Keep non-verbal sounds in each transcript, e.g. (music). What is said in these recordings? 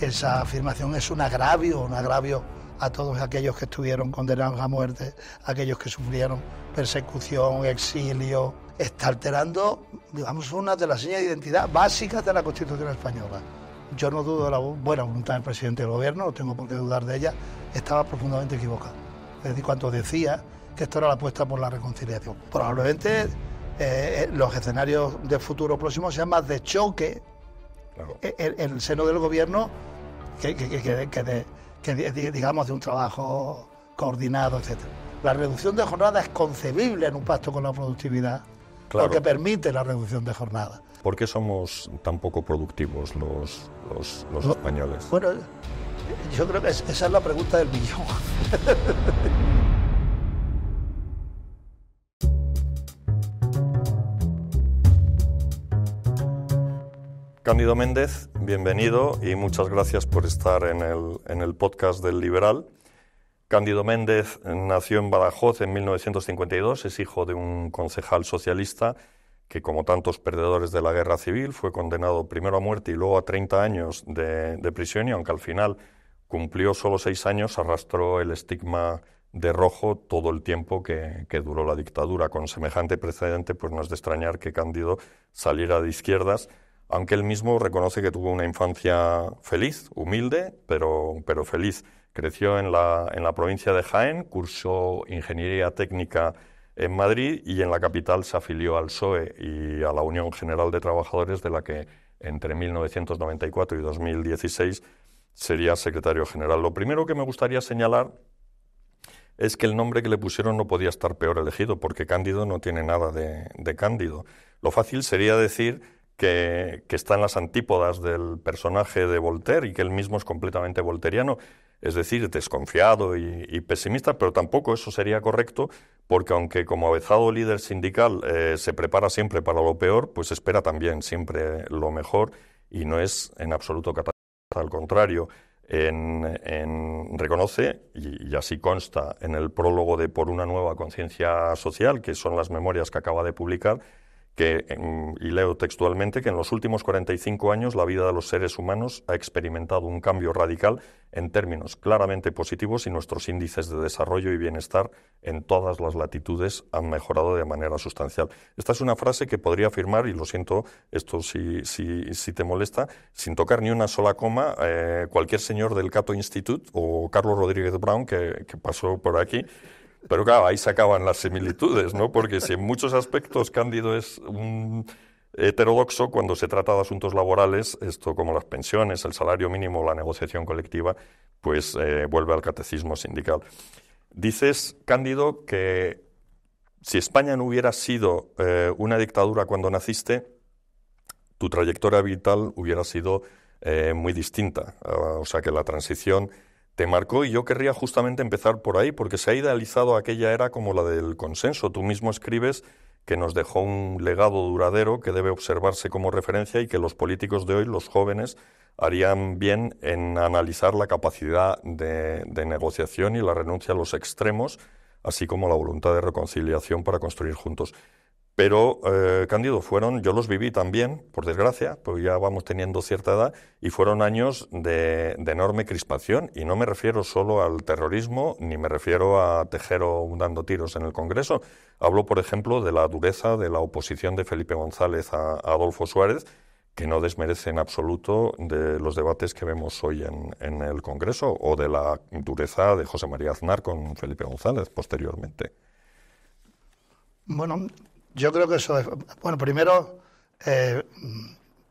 esa afirmación es un agravio, un agravio a todos aquellos que estuvieron condenados a muerte, aquellos que sufrieron persecución, exilio. Está alterando, digamos, una de las señas de identidad básicas de la Constitución española. Yo no dudo de la buena voluntad del presidente del gobierno, no tengo por qué dudar de ella, estaba profundamente equivocado. Es decir, cuando decía que esto era la apuesta por la reconciliación. Probablemente eh, eh, los escenarios de futuro próximo sean más de choque en, el seno del gobierno que, de, digamos, de un trabajo coordinado, etc. La reducción de jornada es concebible en un pacto con la productividad, porque permite la reducción de jornada. ¿Por qué somos tan poco productivos los, los, españoles? Bueno, yo creo que esa es la pregunta del millón. (laughs) Cándido Méndez, bienvenido y muchas gracias por estar en el, en el, podcast del Liberal. Cándido Méndez nació en Badajoz en 1952, es hijo de un concejal socialista que, como tantos perdedores de la guerra civil, fue condenado primero a muerte y luego a 30 años de, prisión y aunque al final cumplió solo seis años, arrastró el estigma de rojo todo el tiempo que, que, duró la dictadura. Con semejante precedente, pues no es de extrañar que Cándido saliera de izquierdas aunque él mismo reconoce que tuvo una infancia feliz, humilde, pero, pero feliz. Creció en la, en la provincia de Jaén, cursó ingeniería técnica en Madrid y en la capital se afilió al PSOE y a la Unión General de Trabajadores, de la que entre 1994 y 2016 sería secretario general. Lo primero que me gustaría señalar es que el nombre que le pusieron no podía estar peor elegido, porque Cándido no tiene nada de, de Cándido. Lo fácil sería decir que, está en las antípodas del personaje de Voltaire y que él mismo es completamente volteriano, es decir, desconfiado y, pesimista, pero tampoco eso sería correcto porque aunque como avezado líder sindical eh, se prepara siempre para lo peor, pues espera también siempre lo mejor y no es en absoluto catástrofe, al contrario. reconoce, y, así consta en el prólogo de Por una nueva conciencia social, que son las memorias que acaba de publicar, que, y leo textualmente, que en los últimos 45 años la vida de los seres humanos ha experimentado un cambio radical en términos claramente positivos y nuestros índices de desarrollo y bienestar en todas las latitudes han mejorado de manera sustancial. Esta es una frase que podría afirmar, y lo siento, esto si, si, te molesta, sin tocar ni una sola coma, eh, cualquier señor del Cato Institute o Carlos Rodríguez Brown que, que pasó por aquí. Pero claro, ahí se acaban las similitudes, ¿no? Porque si en muchos aspectos Cándido es un heterodoxo, cuando se trata de asuntos laborales, esto como las pensiones, el salario mínimo, la negociación colectiva, pues eh, vuelve al catecismo sindical. Dices, Cándido, que si España no hubiera sido eh, una dictadura cuando naciste, tu trayectoria vital hubiera sido eh, muy distinta. o sea que la transición te marcó y yo querría justamente empezar por ahí, porque se ha idealizado aquella era como la del consenso. Tú mismo escribes que nos dejó un legado duradero que debe observarse como referencia y que los políticos de hoy, los jóvenes, harían bien en analizar la capacidad de, de negociación y la renuncia a los extremos, así como la voluntad de reconciliación para construir juntos. Pero, eh, Cándido, fueron, yo los viví también, por desgracia, pues ya vamos teniendo cierta edad, y fueron años de, enorme crispación. Y no me refiero solo al terrorismo, ni me refiero a Tejero dando tiros en el Congreso. Hablo, por ejemplo, de la dureza de la oposición de Felipe González a, Adolfo Suárez, que no desmerece en absoluto de los debates que vemos hoy en, en el Congreso, o de la dureza de José María Aznar con Felipe González posteriormente. Bueno, yo creo que eso es. Bueno, primero, eh,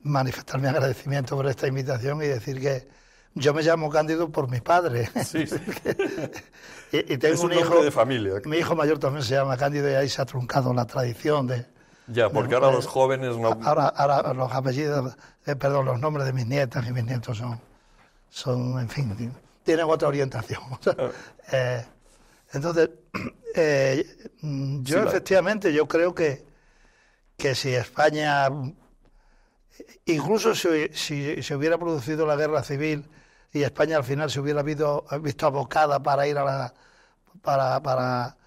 manifestar mi agradecimiento por esta invitación y decir que yo me llamo Cándido por mi padre. Sí, sí. (laughs) y, tengo un, hijo de familia. Mi hijo mayor también se llama Cándido y ahí se ha truncado la tradición de. Ya, porque ahora los jóvenes no. Ahora, ahora los apellidos, eh, perdón, los nombres de mis nietas y mis nietos son, son en fin, tienen otra orientación. (laughs) Ah. eh, entonces, (clears throat) eh, yo efectivamente, yo creo que, que si España, incluso si, se hubiera producido la guerra civil y España al final se hubiera visto, abocada para ir a la, para,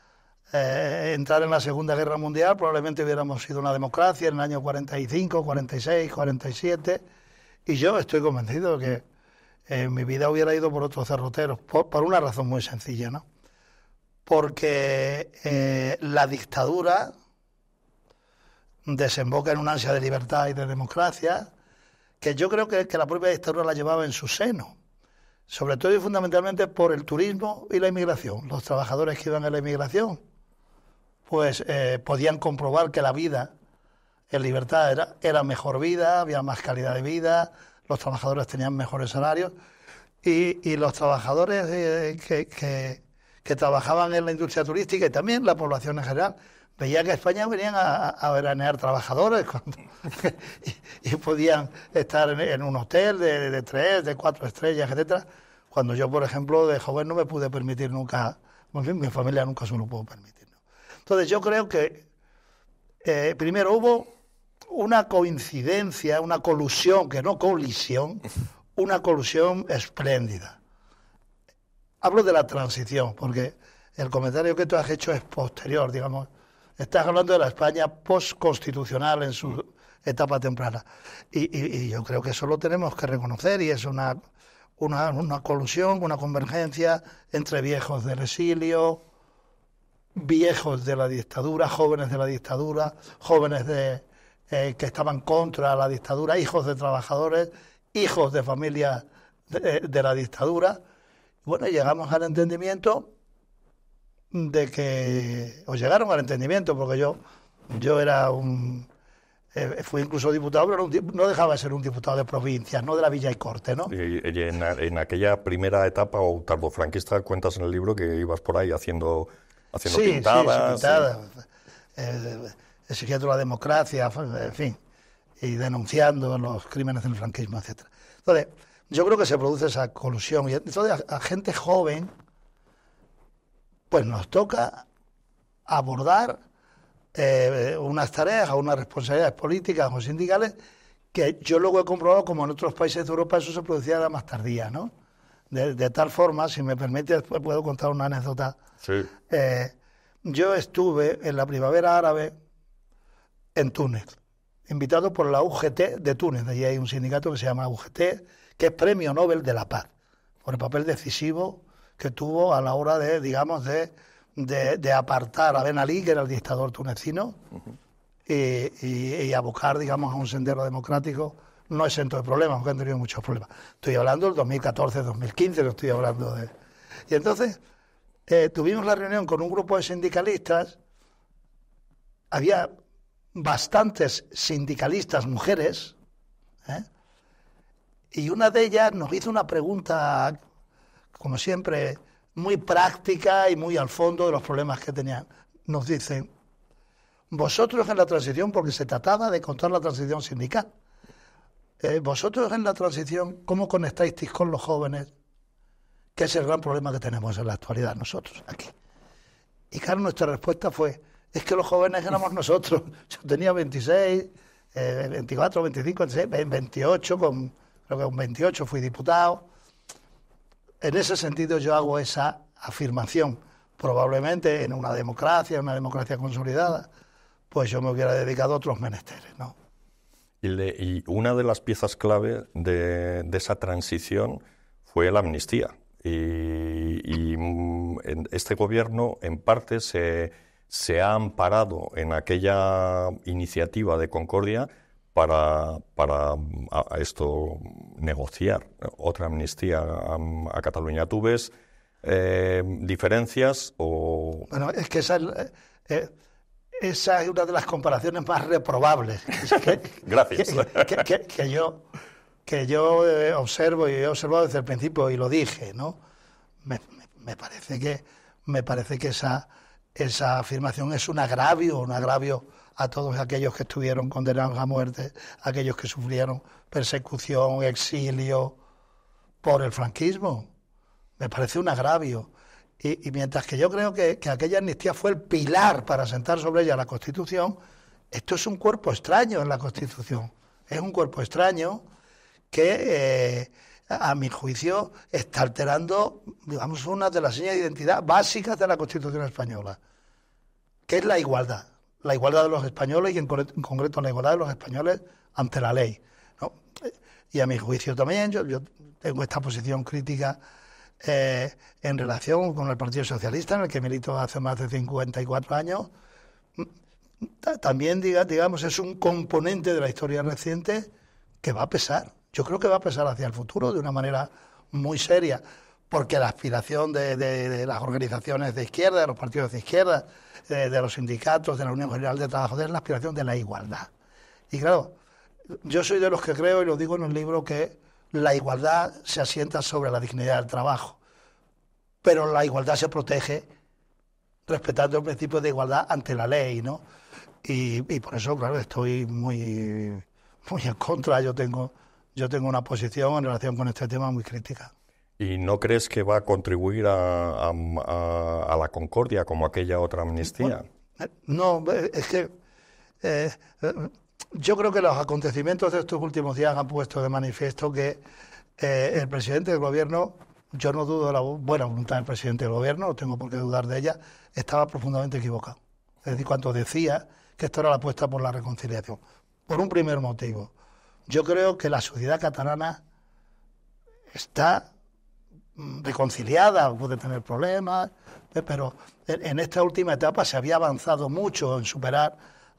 eh, entrar en la Segunda Guerra Mundial, probablemente hubiéramos sido una democracia en el año 45, 46, 47, y yo estoy convencido que en mi vida hubiera ido por otros cerroteros, por, una razón muy sencilla, ¿no? Porque eh, la dictadura desemboca en una ansia de libertad y de democracia, que yo creo que, la propia dictadura la llevaba en su seno, sobre todo y fundamentalmente por el turismo y la inmigración. Los trabajadores que iban a la inmigración, pues eh, podían comprobar que la vida en libertad era, era mejor vida, había más calidad de vida, los trabajadores tenían mejores salarios y, los trabajadores eh, que, trabajaban en la industria turística y también la población en general veía que a España venían a, veranear trabajadores (laughs) y, podían estar en, un hotel de, tres, de cuatro estrellas, etcétera. Cuando yo, por ejemplo, de joven no me pude permitir nunca, en fin, mi familia nunca se lo pudo permitir. Entonces yo creo que eh, primero hubo una coincidencia, una colusión, que no colisión, una colusión espléndida. Hablo de la transición, porque el comentario que tú has hecho es posterior, digamos. Estás hablando de la España postconstitucional en su etapa temprana. Y, yo creo que eso lo tenemos que reconocer y es una, una, colusión, una convergencia entre viejos del exilio, viejos de la dictadura, jóvenes de la dictadura, jóvenes de, eh, que estaban contra la dictadura, hijos de trabajadores, hijos de familias de, de, la dictadura. Bueno, llegamos al entendimiento de que, o llegaron al entendimiento, porque yo, yo era un, eh, fui incluso diputado, pero no dejaba de ser un diputado de provincia, no de la Villa y Corte, ¿no? Y, en, aquella primera etapa o franquista cuentas en el libro que ibas por ahí haciendo, haciendo sí, pintadas. Sí, eh, exigiendo la democracia, en fin, y denunciando los crímenes del franquismo, etcétera. Entonces, yo creo que se produce esa colusión y entonces a gente joven pues nos toca abordar eh, unas tareas o unas responsabilidades políticas o sindicales que yo luego he comprobado como en otros países de Europa eso se producía más tardía, ¿no? De, tal forma, si me permite, después puedo contar una anécdota. Sí. Eh, yo estuve en la primavera árabe en Túnez, invitado por la UGT de Túnez. Allí hay un sindicato que se llama UGT, que es Premio Nobel de la Paz, por el papel decisivo que tuvo a la hora de, digamos, de, de, apartar a Ben Ali, que era el dictador tunecino, y, abocar, digamos, a un sendero democrático no exento de problemas, porque han tenido muchos problemas. Estoy hablando del 2014, 2015, no estoy hablando de... Y entonces eh, tuvimos la reunión con un grupo de sindicalistas, había bastantes sindicalistas mujeres, ¿eh? y una de ellas nos hizo una pregunta como siempre, muy práctica y muy al fondo de los problemas que tenían. Nos dicen, vosotros en la transición, porque se trataba de contar la transición sindical, eh, vosotros en la transición, ¿cómo conectáis con los jóvenes? Que es el gran problema que tenemos en la actualidad nosotros aquí. Y claro, nuestra respuesta fue, es que los jóvenes éramos nosotros. (laughs) Yo tenía 26, 24, 25, 26, 28, con, creo que con 28 fui diputado en ese sentido yo hago esa afirmación. Probablemente en una democracia, en una democracia consolidada, pues yo me hubiera dedicado a otros menesteres, ¿no? Y, una de las piezas clave de, esa transición fue la amnistía. Y, mm, este gobierno, en parte, se, se ha amparado en aquella iniciativa de Concordia para, para a, esto negociar otra amnistía a, Cataluña. ¿Tú ves eh, diferencias o...? Bueno, es que esa es, eh, eh, esa es una de las comparaciones más reprobables. Que, (laughs) Gracias. Que, yo, que yo observo y he observado desde el principio y lo dije, ¿no? Me, me parece que, me parece que esa, esa afirmación es un agravio, un agravio a todos aquellos que estuvieron condenados a muerte, aquellos que sufrieron persecución, exilio por el franquismo. Me parece un agravio. Y, mientras que yo creo que, aquella amnistía fue el pilar para sentar sobre ella la Constitución, esto es un cuerpo extraño en la Constitución. Es un cuerpo extraño que, eh, a mi juicio, está alterando, digamos, una de las señas de identidad básicas de la Constitución española, que es la igualdad la igualdad de los españoles y en, concreto la igualdad de los españoles ante la ley. y a mi juicio también. Yo, yo tengo esta posición crítica eh, en relación con el Partido Socialista, en el que milito hace más de 54 años. También, diga, digamos, es un componente de la historia reciente que va a pesar. Yo creo que va a pesar hacia el futuro de una manera muy seria, porque la aspiración de, las organizaciones de izquierda, de los partidos de izquierda, de, los sindicatos, de la Unión General de Trabajadores, es la aspiración de la igualdad. Y claro, yo soy de los que creo, y lo digo en el libro, que la igualdad se asienta sobre la dignidad del trabajo, pero la igualdad se protege respetando el principio de igualdad ante la ley, ¿no? Y, por eso, claro, estoy muy, muy en contra. Yo tengo, yo tengo una posición en relación con este tema muy crítica. ¿Y no crees que va a contribuir a, la concordia como aquella otra amnistía? Eh, no, es que eh, yo creo que los acontecimientos de estos últimos días han puesto de manifiesto que eh, el presidente del gobierno, yo no dudo de la buena voluntad del presidente del gobierno, no tengo por qué dudar de ella, estaba profundamente equivocado. Es decir, cuando decía que esto era la apuesta por la reconciliación. Por un primer motivo. Yo creo que la sociedad catalana está mm, reconciliada, puede tener problemas, eh, pero en esta última etapa se había avanzado mucho en superar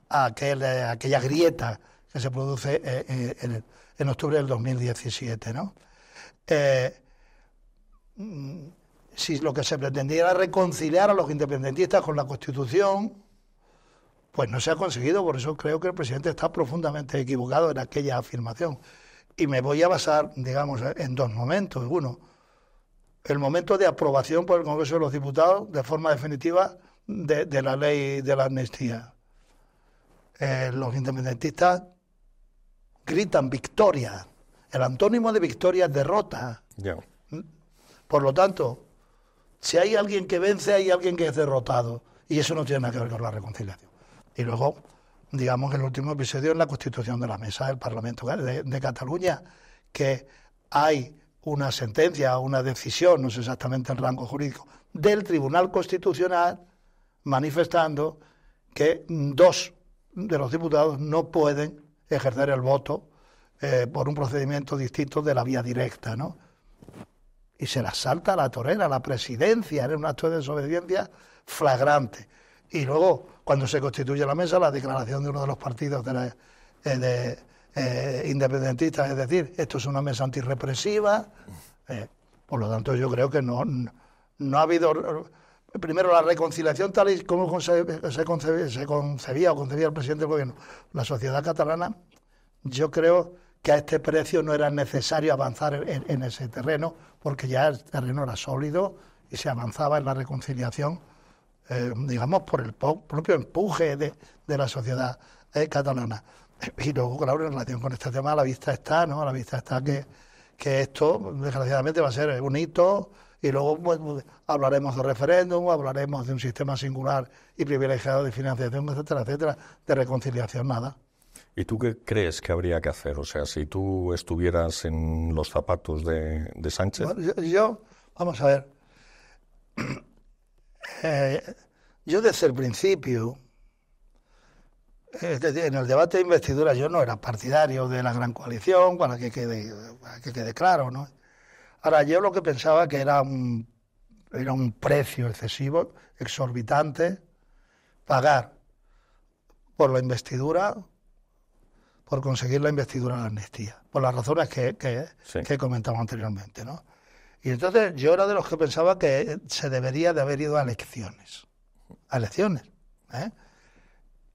aquel, eh, aquella grieta que se produce eh, en, octubre del 2017. ¿no? Mm, si lo que se pretendía era reconciliar a los independentistas con la Constitución, pues no se ha conseguido, por eso creo que el presidente está profundamente equivocado en aquella afirmación. Y me voy a basar, digamos, en dos momentos. Uno, el momento de aprobación por el Congreso de los Diputados de forma definitiva de la ley de la amnistía. Eh, los independentistas gritan victoria. El antónimo de victoria es derrota. Por lo tanto, si hay alguien que vence, hay alguien que es derrotado. Y eso no tiene nada que ver con la reconciliación. Y luego, digamos, el último episodio en la constitución de la mesa del Parlamento de, Cataluña, que hay una sentencia, una decisión, no sé exactamente el rango jurídico, del Tribunal Constitucional manifestando que dos de los diputados no pueden ejercer el voto eh, por un procedimiento distinto de la vía directa, ¿no? Y se la salta a la torera, la presidencia, en un acto de desobediencia flagrante. Y luego, cuando se constituye la mesa, la declaración de uno de los partidos de, eh, eh, independentistas, es decir, esto es una mesa antirrepresiva. por lo tanto, yo creo que no, no ha habido primero la reconciliación tal y como se, concebía, o concebía el presidente del gobierno, la sociedad catalana, yo creo que a este precio no era necesario avanzar en, ese terreno, porque ya el terreno era sólido y se avanzaba en la reconciliación, eh, digamos, por el propio empuje de, la sociedad eh, catalana. Y luego, claro, en relación con este tema, a la vista está, ¿no? A la vista está que, que esto, desgraciadamente, va a ser un hito y luego pues, hablaremos de referéndum, hablaremos de un sistema singular y privilegiado de financiación, etcétera, etcétera, de reconciliación, nada. ¿Y tú qué crees que habría que hacer? O sea, si tú estuvieras en los zapatos de, Sánchez. yo, vamos a ver. (clears throat) Eh, yo desde el principio, en el debate de investidura, yo no era partidario de la gran coalición, para que quede, para que quede claro, ¿no? Ahora, yo lo que pensaba que era un, era un precio excesivo, exorbitante, pagar por la investidura, por conseguir la investidura de la amnistía, por las razones que, que, he comentado anteriormente. ¿no? Y entonces yo era de los que pensaba que se debería de haber ido a elecciones, a elecciones. ¿eh?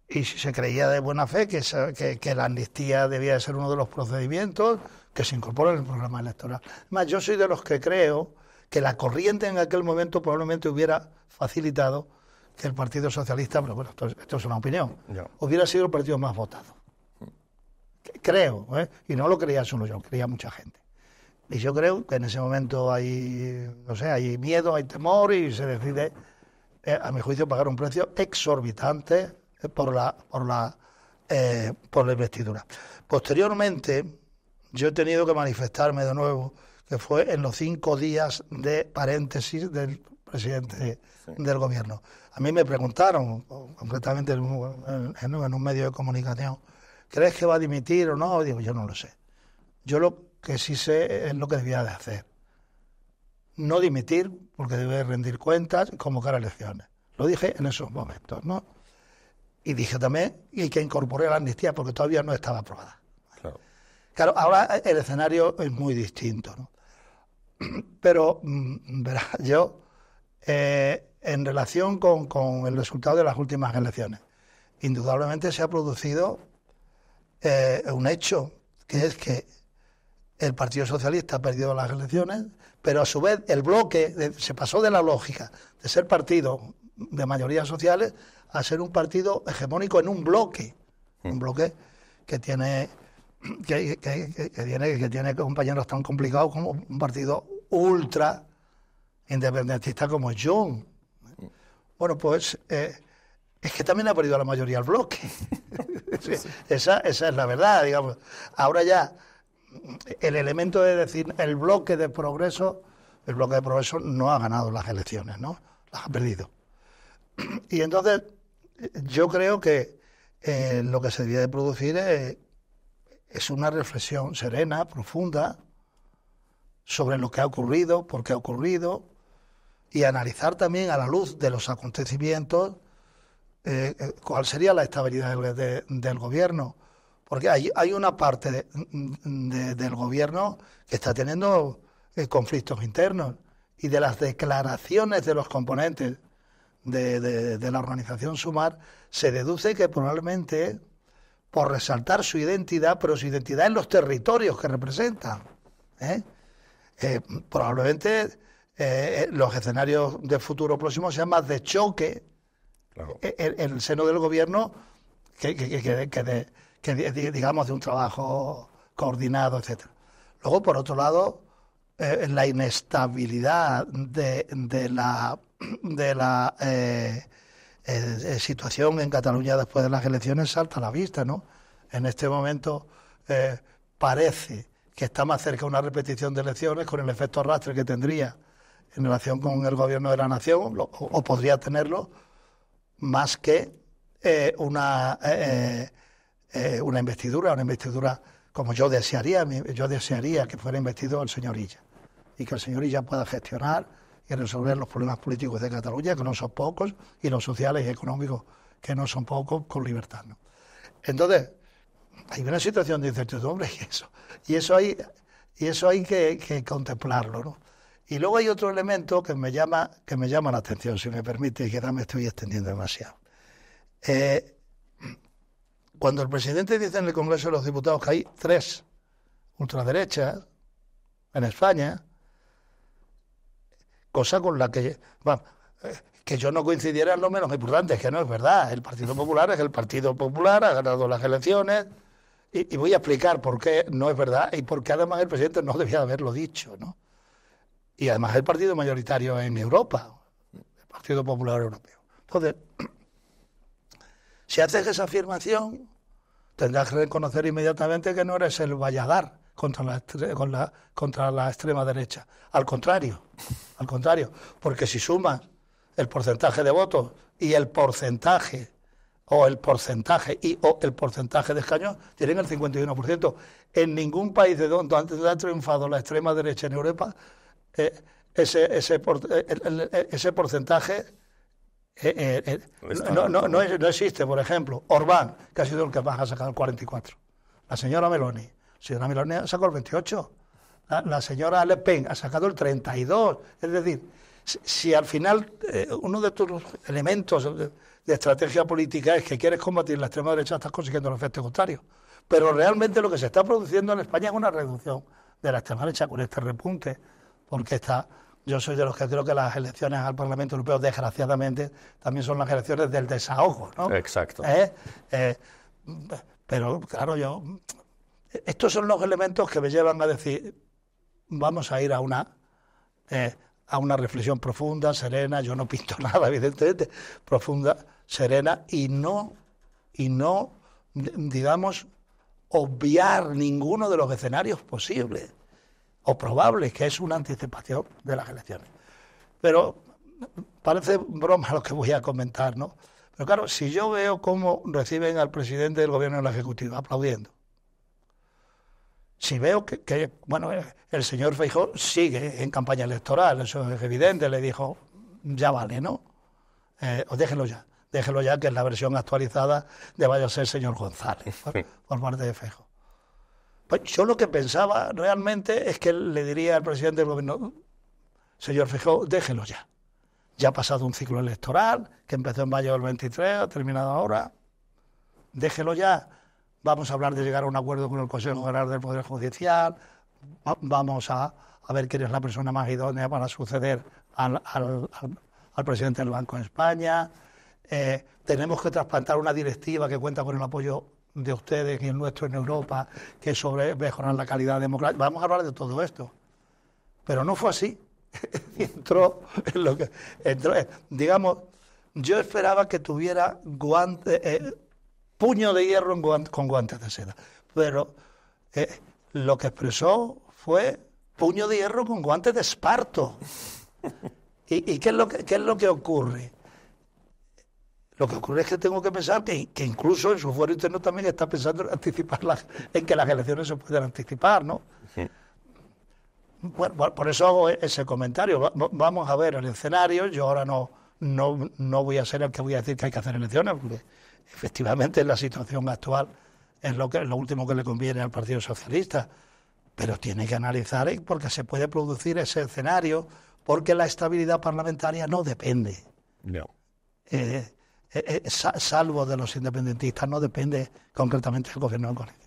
Y si se creía de buena fe que, que, que la amnistía debía de ser uno de los procedimientos, que se incorpora en el programa electoral. Además, yo soy de los que creo que la corriente en aquel momento probablemente hubiera facilitado que el Partido Socialista, pero bueno, esto, es una opinión, hubiera sido el partido más votado. Creo, ¿eh? y no lo creía solo yo, creía mucha gente. Y yo creo que en ese momento hay, no sé, hay miedo, hay temor y se decide, eh, a mi juicio, pagar un precio exorbitante por la, por la, por la investidura. Posteriormente, yo he tenido que manifestarme de nuevo, que fue en los cinco días de paréntesis del presidente del gobierno. A mí me preguntaron, concretamente en un, medio de comunicación, ¿crees que va a dimitir o no? Digo, yo no lo sé. Yo lo, que sí sé es lo que debía de hacer. No dimitir, porque debe rendir cuentas y convocar elecciones. Lo dije en esos momentos, ¿no? Y dije también y que incorporé la amnistía porque todavía no estaba aprobada. Claro. claro, ahora el escenario es muy distinto, ¿no? (clears throat) Pero, mm, verá, yo, eh, en relación con, con, el resultado de las últimas elecciones, indudablemente se ha producido eh, un hecho, que es que el Partido Socialista ha perdido las elecciones, pero a su vez el bloque se pasó de la lógica de ser partido de mayorías sociales a ser un partido hegemónico en un bloque, un mm. bloque que tiene que, tiene que tiene compañeros tan complicados como un partido ultra independentista como John. Bueno, pues eh, es que también ha perdido la mayoría el bloque. (laughs) esa, esa es la verdad, digamos. Ahora ya el elemento de decir el bloque de progreso, el bloque de progreso no ha ganado las elecciones, ¿no? Las ha perdido. (clears throat) Y entonces yo creo que eh, lo que se debía de producir es, una reflexión serena, profunda, sobre lo que ha ocurrido, por qué ha ocurrido, y analizar también a la luz de los acontecimientos eh, eh, cuál sería la estabilidad del, gobierno. Porque hay, hay una parte del gobierno que está teniendo conflictos internos y de las declaraciones de los componentes de, la organización Sumar, se deduce que probablemente por resaltar su identidad, pero su identidad en los territorios que representan. ¿eh? Eh, probablemente eh, los escenarios de futuro próximo sean más de choque en, el seno del gobierno que, digamos de un trabajo coordinado, etcétera. Luego, por otro lado, la inestabilidad de, de la de la eh, eh, eh, situación en Cataluña después de las elecciones salta a la vista, ¿no? En este momento parece que está más cerca una repetición de elecciones con el efecto arrastre que tendría en relación con el gobierno de la nación, o, podría tenerlo, más que una, una investidura, una investidura como yo desearía, yo desearía que fuera investido el señor Illa y que el señor Illa pueda gestionar y resolver los problemas políticos de Cataluña, que no son pocos, y los sociales y económicos, que no son pocos, con libertad. Entonces, hay una situación de incertidumbre y eso, y eso hay, y eso hay que, contemplarlo. ¿no? Y luego hay otro elemento que me llama, que me llama la atención, si me permite, que ahora me estoy extendiendo demasiado. Eh, cuando el presidente dice en el Congreso de los Diputados que hay tres ultraderechas en España, cosa con la que, eh, que yo no coincidiera en lo menos importante, es que no es verdad. El Partido Popular es el Partido Popular, ha ganado las elecciones, y, voy a explicar por qué no es verdad y por qué además el presidente no debía haberlo dicho, ¿no? Y además el partido mayoritario en Europa, el Partido Popular Europeo. Entonces, (clears throat) si haces esa afirmación, tendrás que reconocer inmediatamente que no eres el Valladar contra la, contra la extrema derecha. Al contrario, al contrario, porque si sumas el porcentaje de votos y el porcentaje o el porcentaje y o el porcentaje de escaños tienen el 51%. En ningún país de donde antes ha triunfado la extrema derecha en Europa, eh, ese, ese, ese porcentaje eh, eh, no, no, no, existe. Por ejemplo, Orbán, que ha sido el que más ha sacado el 44. La señora Meloni. Señora Meloni sacado el 28 la, señora Le Pen ha sacado el 32. Es decir, si, al final eh, uno de tus elementos de, estrategia política es que quieres combatir la extrema derecha, estás consiguiendo el efecto contrario. Pero realmente lo que se está produciendo en España es una reducción de la extrema derecha con este repunte, porque está. Yo soy de los que creo que las elecciones al Parlamento Europeo, desgraciadamente, también son las elecciones del desahogo, ¿no? Exacto. ¿Eh? Eh, pero claro, yo. Estos son los elementos que me llevan a decir, vamos a ir a una, eh, a una reflexión profunda, serena, yo no pinto (laughs) nada, evidentemente, profunda, serena, y no, y no, digamos, obviar ninguno de los escenarios posibles o probables, que es una anticipación de las elecciones. Pero parece broma lo que voy a comentar, ¿no? Pero claro, si yo veo cómo reciben al presidente del gobierno y la Ejecutivo aplaudiendo, si veo que, bueno, el señor Feijó sigue en campaña electoral, eso es evidente, le dijo, ya vale, ¿no? Eh, o ya, déjelo ya, que es la versión actualizada de vaya a ser señor González, por, parte de Feijó. Pues yo lo que pensaba realmente es que le diría al presidente del gobierno, señor Feijó, déjelo ya. Ya ha pasado un ciclo electoral que empezó en mayo del 23, ha terminado ahora. Déjelo ya vamos a hablar de llegar a un acuerdo con el Consejo General del Poder Judicial, vamos a, ver quién es la persona más idónea para suceder al, presidente del Banco de España. Eh, tenemos que trasplantar una directiva que cuenta con el apoyo de ustedes y el nuestro en Europa, que es sobre mejorar la calidad democrática. Vamos a hablar de todo esto. Pero no fue así. (laughs) entró en lo que. Eh, digamos, yo esperaba que tuviera guante, eh, puño de hierro con guantes de seda. Pero eh, lo que expresó fue puño de hierro con guantes de esparto. (laughs) ¿Y, qué, es lo que, qué es lo que ocurre? Lo que ocurre es que tengo que pensar que, que incluso en su fuero interno también está pensando en anticipar las, en que las elecciones se puedan anticipar, ¿no? Bueno, por eso hago ese comentario. Vamos a ver el escenario. Yo ahora no, no, no voy a ser el que voy a decir que hay que hacer elecciones, porque efectivamente la situación actual es lo, que, lo último que le conviene al Partido Socialista, pero tiene que analizar porque se puede producir ese escenario, porque la estabilidad parlamentaria no depende. No. Eh, eh, eh, salvo de los independentistas, no depende concretamente del gobierno del colegio.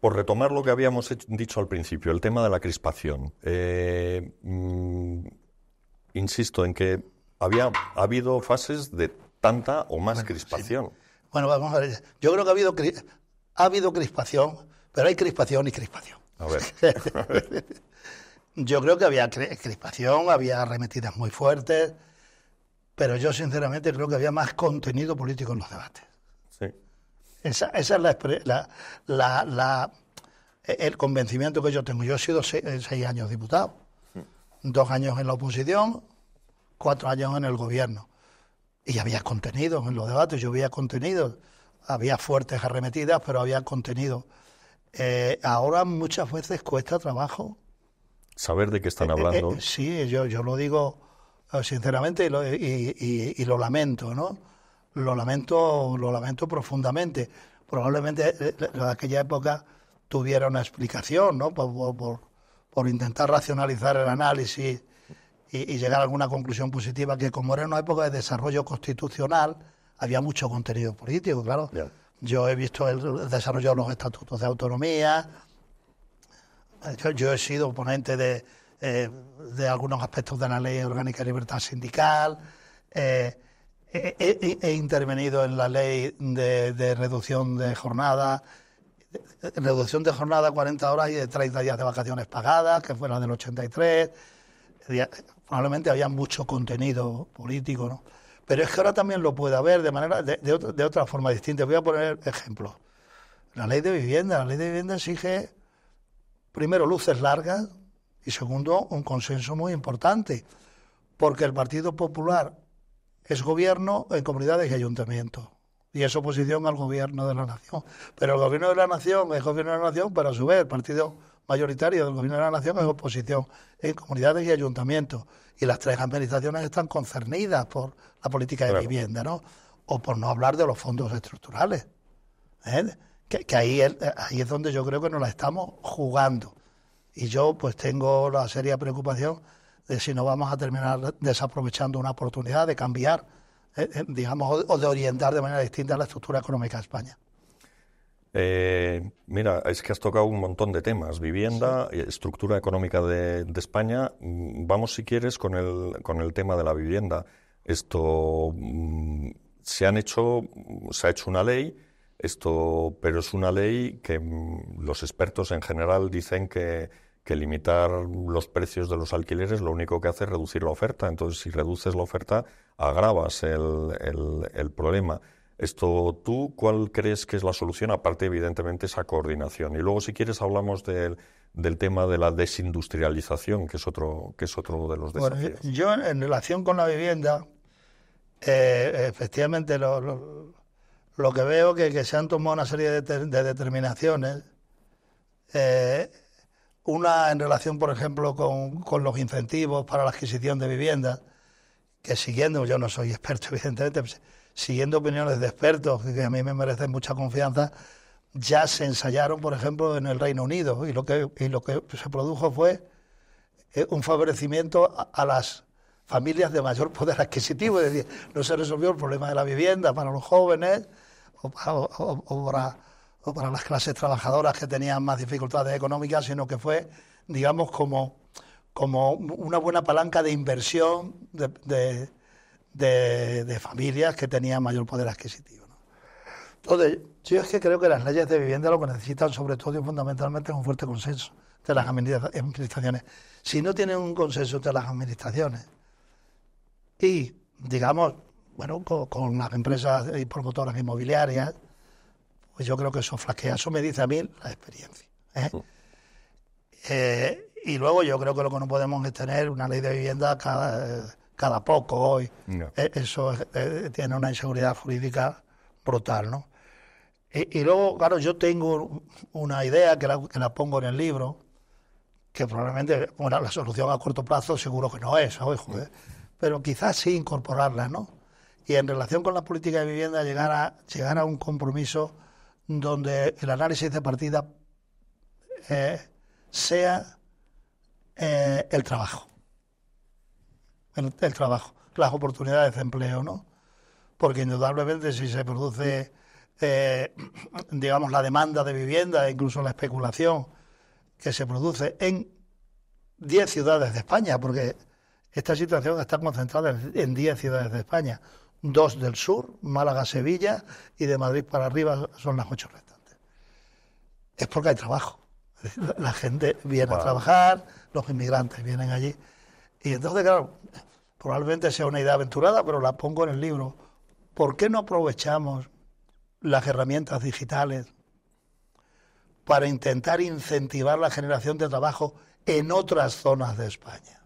Por retomar lo que habíamos dicho al principio, el tema de la crispación. Mm, insisto en que había ha habido fases de tanta o más crispación. Bueno, vamos a ver. Yo creo que ha habido, ha habido crispación, pero hay crispación y crispación. A ver. (laughs) yo creo que había crispación, había arremetidas muy fuertes, pero yo sinceramente creo que había más contenido político en los debates. Sí. Esa, es la, la, el convencimiento que yo tengo. Yo he sido seis, años diputado, dos años en la oposición, cuatro años en el gobierno y había contenido en los debates, yo veía contenido, había fuertes arremetidas, pero había contenido. Eh, ahora muchas veces cuesta trabajo. Saber de qué están eh, eh, hablando. sí, yo, yo lo digo sinceramente y lo, y, lo, lamento, ¿no? Lo lamento, lo lamento profundamente. Probablemente en aquella época tuviera una explicación, ¿no? Por, por, por intentar racionalizar el análisis y, llegar a alguna conclusión positiva, que como era una época de desarrollo constitucional, había mucho contenido político, claro. Yo he visto el desarrollo de los estatutos de autonomía, yo, he sido ponente de, eh, de, algunos aspectos de la ley orgánica de libertad sindical, eh, he, intervenido en la ley de, de reducción de jornada, reducción de jornada a 40 horas y de 30 días de vacaciones pagadas, que fuera del 83 probablemente había mucho contenido político, ¿no? Pero es que ahora también lo puede haber de manera de, otra, forma distinta. Voy a poner ejemplos. La ley de vivienda. La ley de vivienda exige, primero, luces largas y segundo, un consenso muy importante. Porque el Partido Popular es gobierno en comunidades y ayuntamientos. Y es oposición al gobierno de la nación. Pero el gobierno de la nación es gobierno de la nación, pero a su vez el Partido mayoritario del Gobierno de la Nación es oposición en comunidades y ayuntamientos. Y las tres administraciones están concernidas por la política de vivienda, ¿no? O por no hablar de los fondos estructurales. ¿eh? Que, ahí, es, ahí es donde yo creo que nos la estamos jugando. Y yo pues tengo la seria preocupación de si no vamos a terminar desaprovechando una oportunidad de cambiar, ¿eh? Eh, digamos, o de orientar de manera distinta la estructura económica de España. Eh, mira, es que has tocado un montón de temas. Vivienda, estructura económica de, España. Mm, vamos, si quieres, con el, con el tema de la vivienda. Esto mm, se han hecho, se ha hecho una ley, esto, pero es una ley que mm, los expertos en general dicen que, que limitar los precios de los alquileres lo único que hace es reducir la oferta. Entonces, si reduces la oferta, agravas el, el, el problema. Esto, ¿tú cuál crees que es la solución? Aparte, evidentemente, esa coordinación. Y luego, si quieres, hablamos del, del tema de la desindustrialización, que es otro, que es otro de los desafíos. yo, en relación con la vivienda, eh, efectivamente, lo, lo, que veo que, que se han tomado una serie de, de determinaciones Eh, una en relación, por ejemplo, con, con, los incentivos para la adquisición de viviendas, que siguiendo, yo no soy (laughs) experto evidentemente, pues, siguiendo opiniones de expertos que a mí me merecen mucha confianza, ya se ensayaron, por ejemplo, en el Reino Unido. Y lo que, y lo que se produjo fue eh, un favorecimiento a, las familias de mayor poder adquisitivo, es decir, no se resolvió el problema de la vivienda para los jóvenes o para, o para las clases trabajadoras que tenían más dificultades económicas, sino que fue, digamos, como, como una buena palanca de inversión de, de, familias que tenían mayor poder adquisitivo. Entonces, yo es que creo que las leyes de vivienda lo que necesitan sobre todo y fundamentalmente es un fuerte consenso de las administraciones. Si no tienen un consenso entre las administraciones y, digamos, bueno, con las empresas y promotoras inmobiliarias, pues yo creo que eso flaquea. Eso me dice a mí la experiencia. ¿eh? Eh, y luego yo creo que lo que no podemos es tener una ley de vivienda cada, cada poco hoy. Eh, eso tiene una inseguridad jurídica brutal, ¿no? Y, luego, claro, yo tengo una idea que la, que la, pongo en el libro, que probablemente, bueno, la solución a corto plazo seguro que no es, hoy, pero quizás sí incorporarla, ¿no? Y en relación con la política de vivienda, llegar a, llegar a un compromiso donde el análisis de partida eh, sea eh, el trabajo. El, trabajo, las oportunidades de empleo, ¿no? Porque indudablemente si se produce, eh, digamos, la demanda de vivienda e incluso la especulación que se produce en 10 ciudades de España, porque esta situación está concentrada en 10 ciudades de España, dos del sur, Málaga, Sevilla, y de Madrid para arriba son las ocho restantes. Es porque hay trabajo. (laughs) La gente viene a trabajar, los inmigrantes vienen allí. Y entonces, claro, probablemente sea una idea aventurada, pero la pongo en el libro. ¿Por qué no aprovechamos las herramientas digitales para intentar incentivar la generación de trabajo en otras zonas de España?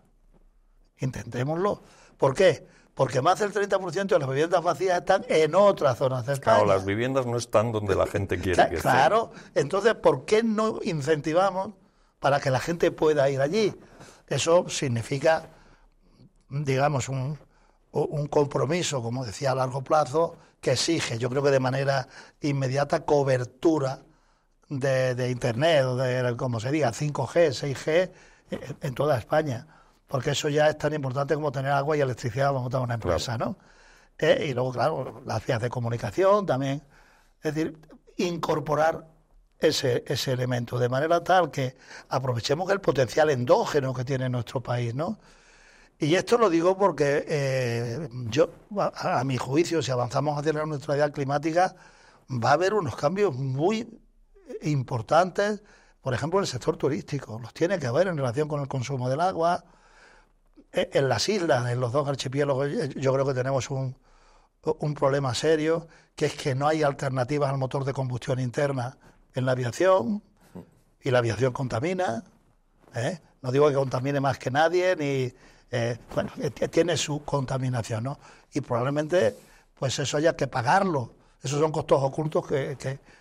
Intentémoslo. ¿Por qué? porque más del 30% de las viviendas vacías están en otras zonas de España. Claro, las viviendas no están donde la gente quiere que estén. Claro, entonces, ¿por qué no incentivamos para que la gente pueda ir allí? Eso significa, digamos, un, compromiso, como decía, a largo plazo, que exige, yo creo que de manera inmediata, cobertura de, Internet, o de, como se diga, 5G, 6G, en toda España porque eso ya es tan importante como tener agua y electricidad para montar una empresa, ¿no? Eh, y luego, claro, las vías de comunicación también. Es decir, incorporar ese, ese elemento de manera tal que aprovechemos el potencial endógeno que tiene nuestro país, ¿no? Y esto lo digo porque eh, yo, a, mi juicio, si avanzamos hacia la neutralidad climática, va a haber unos cambios muy importantes, por ejemplo, en el sector turístico. Los tiene que haber en relación con el consumo del agua, eh, en las islas, en los dos archipiélagos, yo creo que tenemos un, un problema serio, que es que no hay alternativas al motor de combustión interna en la aviación, y la aviación contamina. ¿eh? No digo que contamine más que nadie, ni. Eh, bueno, tiene su contaminación, ¿no? Y probablemente, pues eso haya que pagarlo. Esos son costos ocultos que,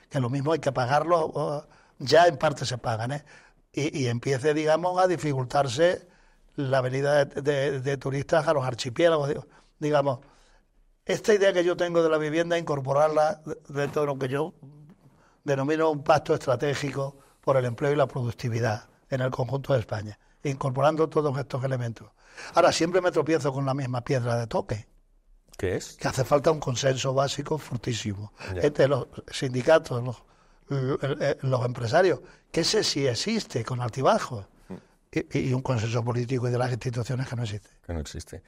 que, lo mismo hay que pagarlo, ya en parte se pagan, ¿eh? Y, empiece, digamos, a dificultarse la venida de, turistas a los archipiélagos. Digamos, esta idea que yo tengo de la vivienda, incorporarla dentro de lo que yo denomino un pacto estratégico por el empleo y la productividad en el conjunto de España, incorporando todos estos elementos. Ahora, siempre me tropiezo con la misma piedra de toque. ¿Qué es? Que hace falta un consenso básico fortísimo entre los sindicatos, los, los empresarios, que ese sí existe con altibajos y, un consenso político y de las instituciones que no existe. Que no existe.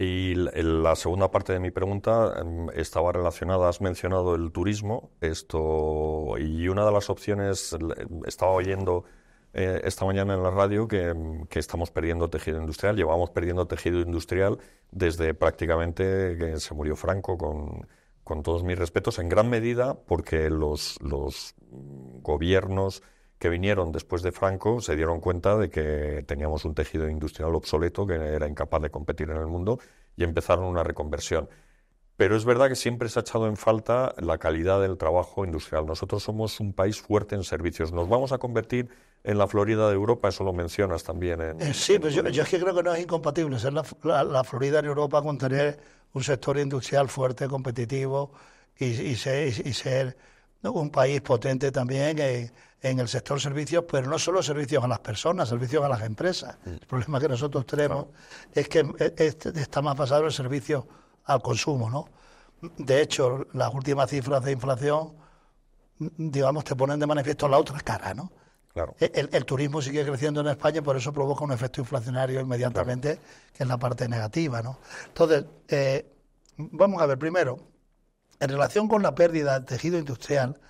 Y la segunda parte de mi pregunta em, estaba relacionada, has mencionado el turismo, esto, y una de las opciones, estaba oyendo eh, esta mañana en la radio que, que, estamos perdiendo tejido industrial, llevamos perdiendo tejido industrial desde prácticamente que se murió Franco, con, con todos mis respetos, en gran medida porque los, los gobiernos que vinieron después de Franco se dieron cuenta de que teníamos un tejido industrial obsoleto que era incapaz de competir en el mundo y empezaron una reconversión. Pero es verdad que siempre se ha echado en falta la calidad del trabajo industrial. Nosotros somos un país fuerte en servicios. Nos vamos a convertir en la Florida de Europa, eso lo mencionas también. En, eh, sí, pues yo, es que creo que no es incompatible ser la, Florida en Europa con tener un sector industrial fuerte, competitivo y, ser, un país potente también en, el sector servicios, pero no solo servicios a las personas, servicios a las empresas. Mm. El problema que nosotros tenemos es que está más basado en el servicio al consumo, ¿no? De hecho, las últimas cifras de inflación, digamos, te ponen de manifiesto la otra cara, ¿no? Claro. El, turismo sigue creciendo en España, por eso provoca un efecto inflacionario inmediatamente, que es la parte negativa, ¿no? Entonces, eh, vamos a ver, primero, en relación con la pérdida del tejido industrial,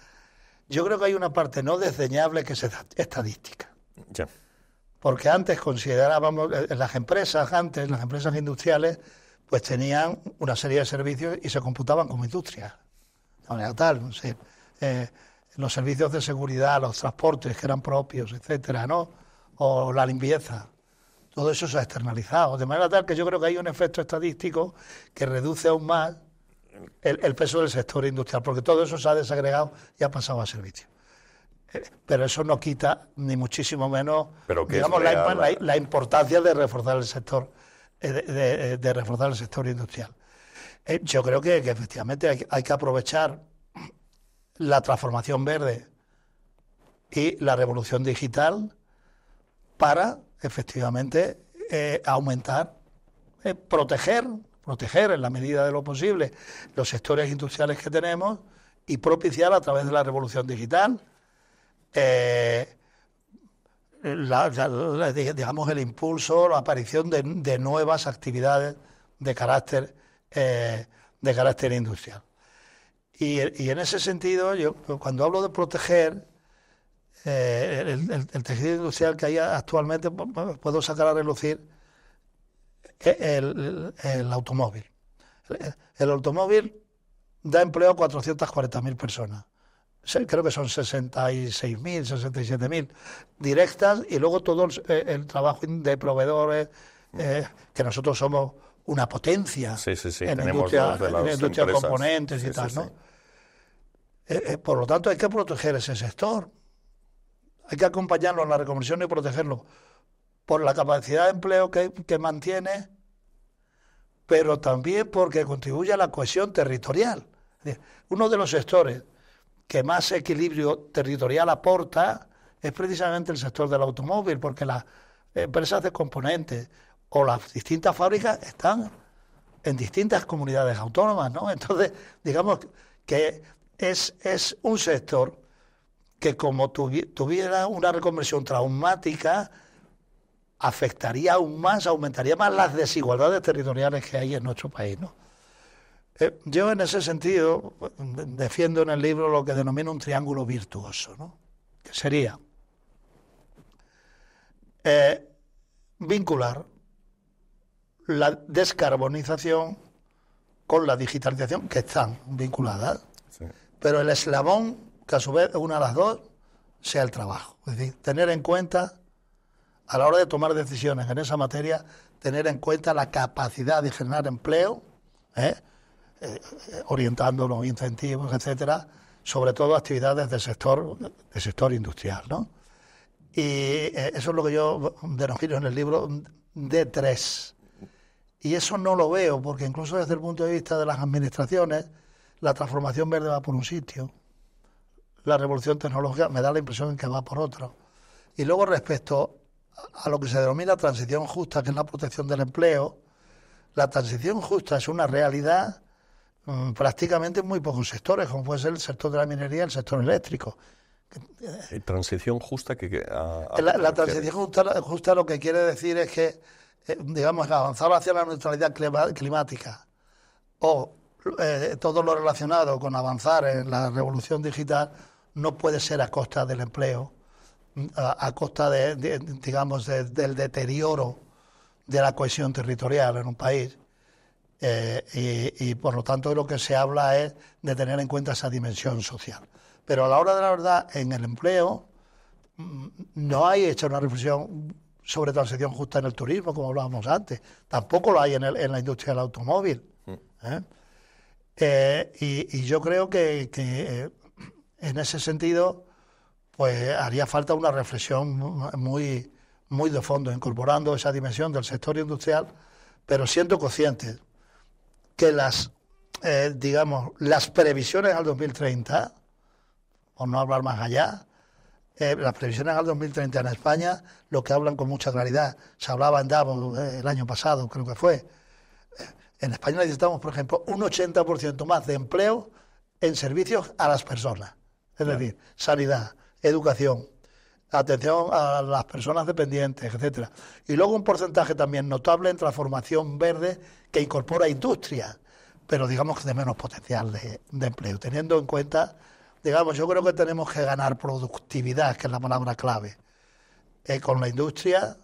yo creo que hay una parte no desdeñable que es estadística. Ya. Porque antes considerábamos, eh, las empresas, antes, las empresas industriales, pues tenían una serie de servicios y se computaban como industria. De manera tal, no sé, eh, los servicios de seguridad, los transportes que eran propios, etcétera, ¿no? O la limpieza. Todo eso se ha externalizado. De manera tal que yo creo que hay un efecto estadístico que reduce aún más el, peso del sector industrial, porque todo eso se ha desagregado y ha pasado a servicio. Eh, pero eso no quita, ni muchísimo menos, digamos, la importancia de reforzar el sector eh, de, reforzar el sector industrial. Eh, yo creo que, efectivamente hay, que aprovechar la transformación verde y la revolución digital para efectivamente eh, aumentar, proteger, proteger en la medida de lo posible los sectores industriales que tenemos y propiciar a través de la revolución digital la, digamos, el impulso, la aparición de, nuevas actividades de carácter, eh, de carácter industrial. Y, en ese sentido, yo cuando hablo de proteger eh, el, tejido industrial que hay actualmente, puedo sacar a relucir el, el automóvil. El, automóvil da empleo a 440.000 personas creo que son 66.000, 67.000 directas y luego todo el, eh, trabajo de proveedores, eh, que nosotros somos una potencia en la industria, de componentes y tal, ¿no? Eh, por lo tanto, hay que proteger ese sector. Hay que acompañarlo en la reconversión y protegerlo por la capacidad de empleo que, mantiene, pero también porque contribuye a la cohesión territorial. Uno de los sectores que más equilibrio territorial aporta es precisamente el sector del automóvil, porque las empresas de componentes o las distintas fábricas están en distintas comunidades autónomas, ¿no? Entonces, digamos que es, es un sector que como tuviera una reconversión traumática, afectaría aún más, aumentaría más las desigualdades territoriales que hay en nuestro país, ¿no? Eh, yo en ese sentido defiendo en el libro lo que denomino un triángulo virtuoso, ¿no? que sería eh, vincular la descarbonización con la digitalización, que están vinculadas, pero el eslabón, que a su vez una de las dos, sea el trabajo. Es decir, tener en cuenta, a la hora de tomar decisiones en esa materia, tener en cuenta la capacidad de generar empleo, ¿eh? eh, orientando los incentivos, etcétera, sobre todo actividades del sector, del sector industrial, ¿no? Y eh, eso es lo que yo denomino en el libro D3. Y eso no lo veo, porque incluso desde el punto de vista de las administraciones, la transformación verde va por un sitio, la revolución tecnológica me da la impresión que va por otro. Y luego respecto a lo que se denomina transición justa, que es la protección del empleo, la transición justa es una realidad Mm, prácticamente en muy pocos sectores, como puede ser el sector de la minería y el sector eléctrico. ¿Transición justa? que, la, transición justa, justa, lo que quiere decir es que, eh, digamos, avanzar hacia la neutralidad climática o eh, todo lo relacionado con avanzar en la revolución digital no puede ser a costa del empleo, a, costa de, digamos, del deterioro de la cohesión territorial en un país eh, y, por lo tanto de lo que se habla es de tener en cuenta esa dimensión social. Pero a la hora de la verdad, en el empleo, mm, no hay hecho una reflexión sobre transición justa en el turismo, como hablábamos antes. Tampoco lo hay en, la industria del automóvil. Mm. ¿eh? Eh, y, yo creo que, que en ese sentido, pues haría falta una reflexión muy, muy de fondo, incorporando esa dimensión del sector industrial, pero siendo conscientes que las, eh, digamos, las previsiones al 2030, por no hablar más allá, eh, las previsiones al 2030 en España, lo que hablan con mucha claridad, se hablaba en Davos eh, el año pasado, creo que fue, en España necesitamos, por ejemplo, un 80% más de empleo en servicios a las personas, es decir, sanidad, educación, atención a las personas dependientes, etcétera. Y luego un porcentaje también notable en transformación verde que incorpora industria, pero digamos de menos potencial de, empleo, teniendo en cuenta, digamos, yo creo que tenemos que ganar productividad, que es la palabra clave, eh, con la industria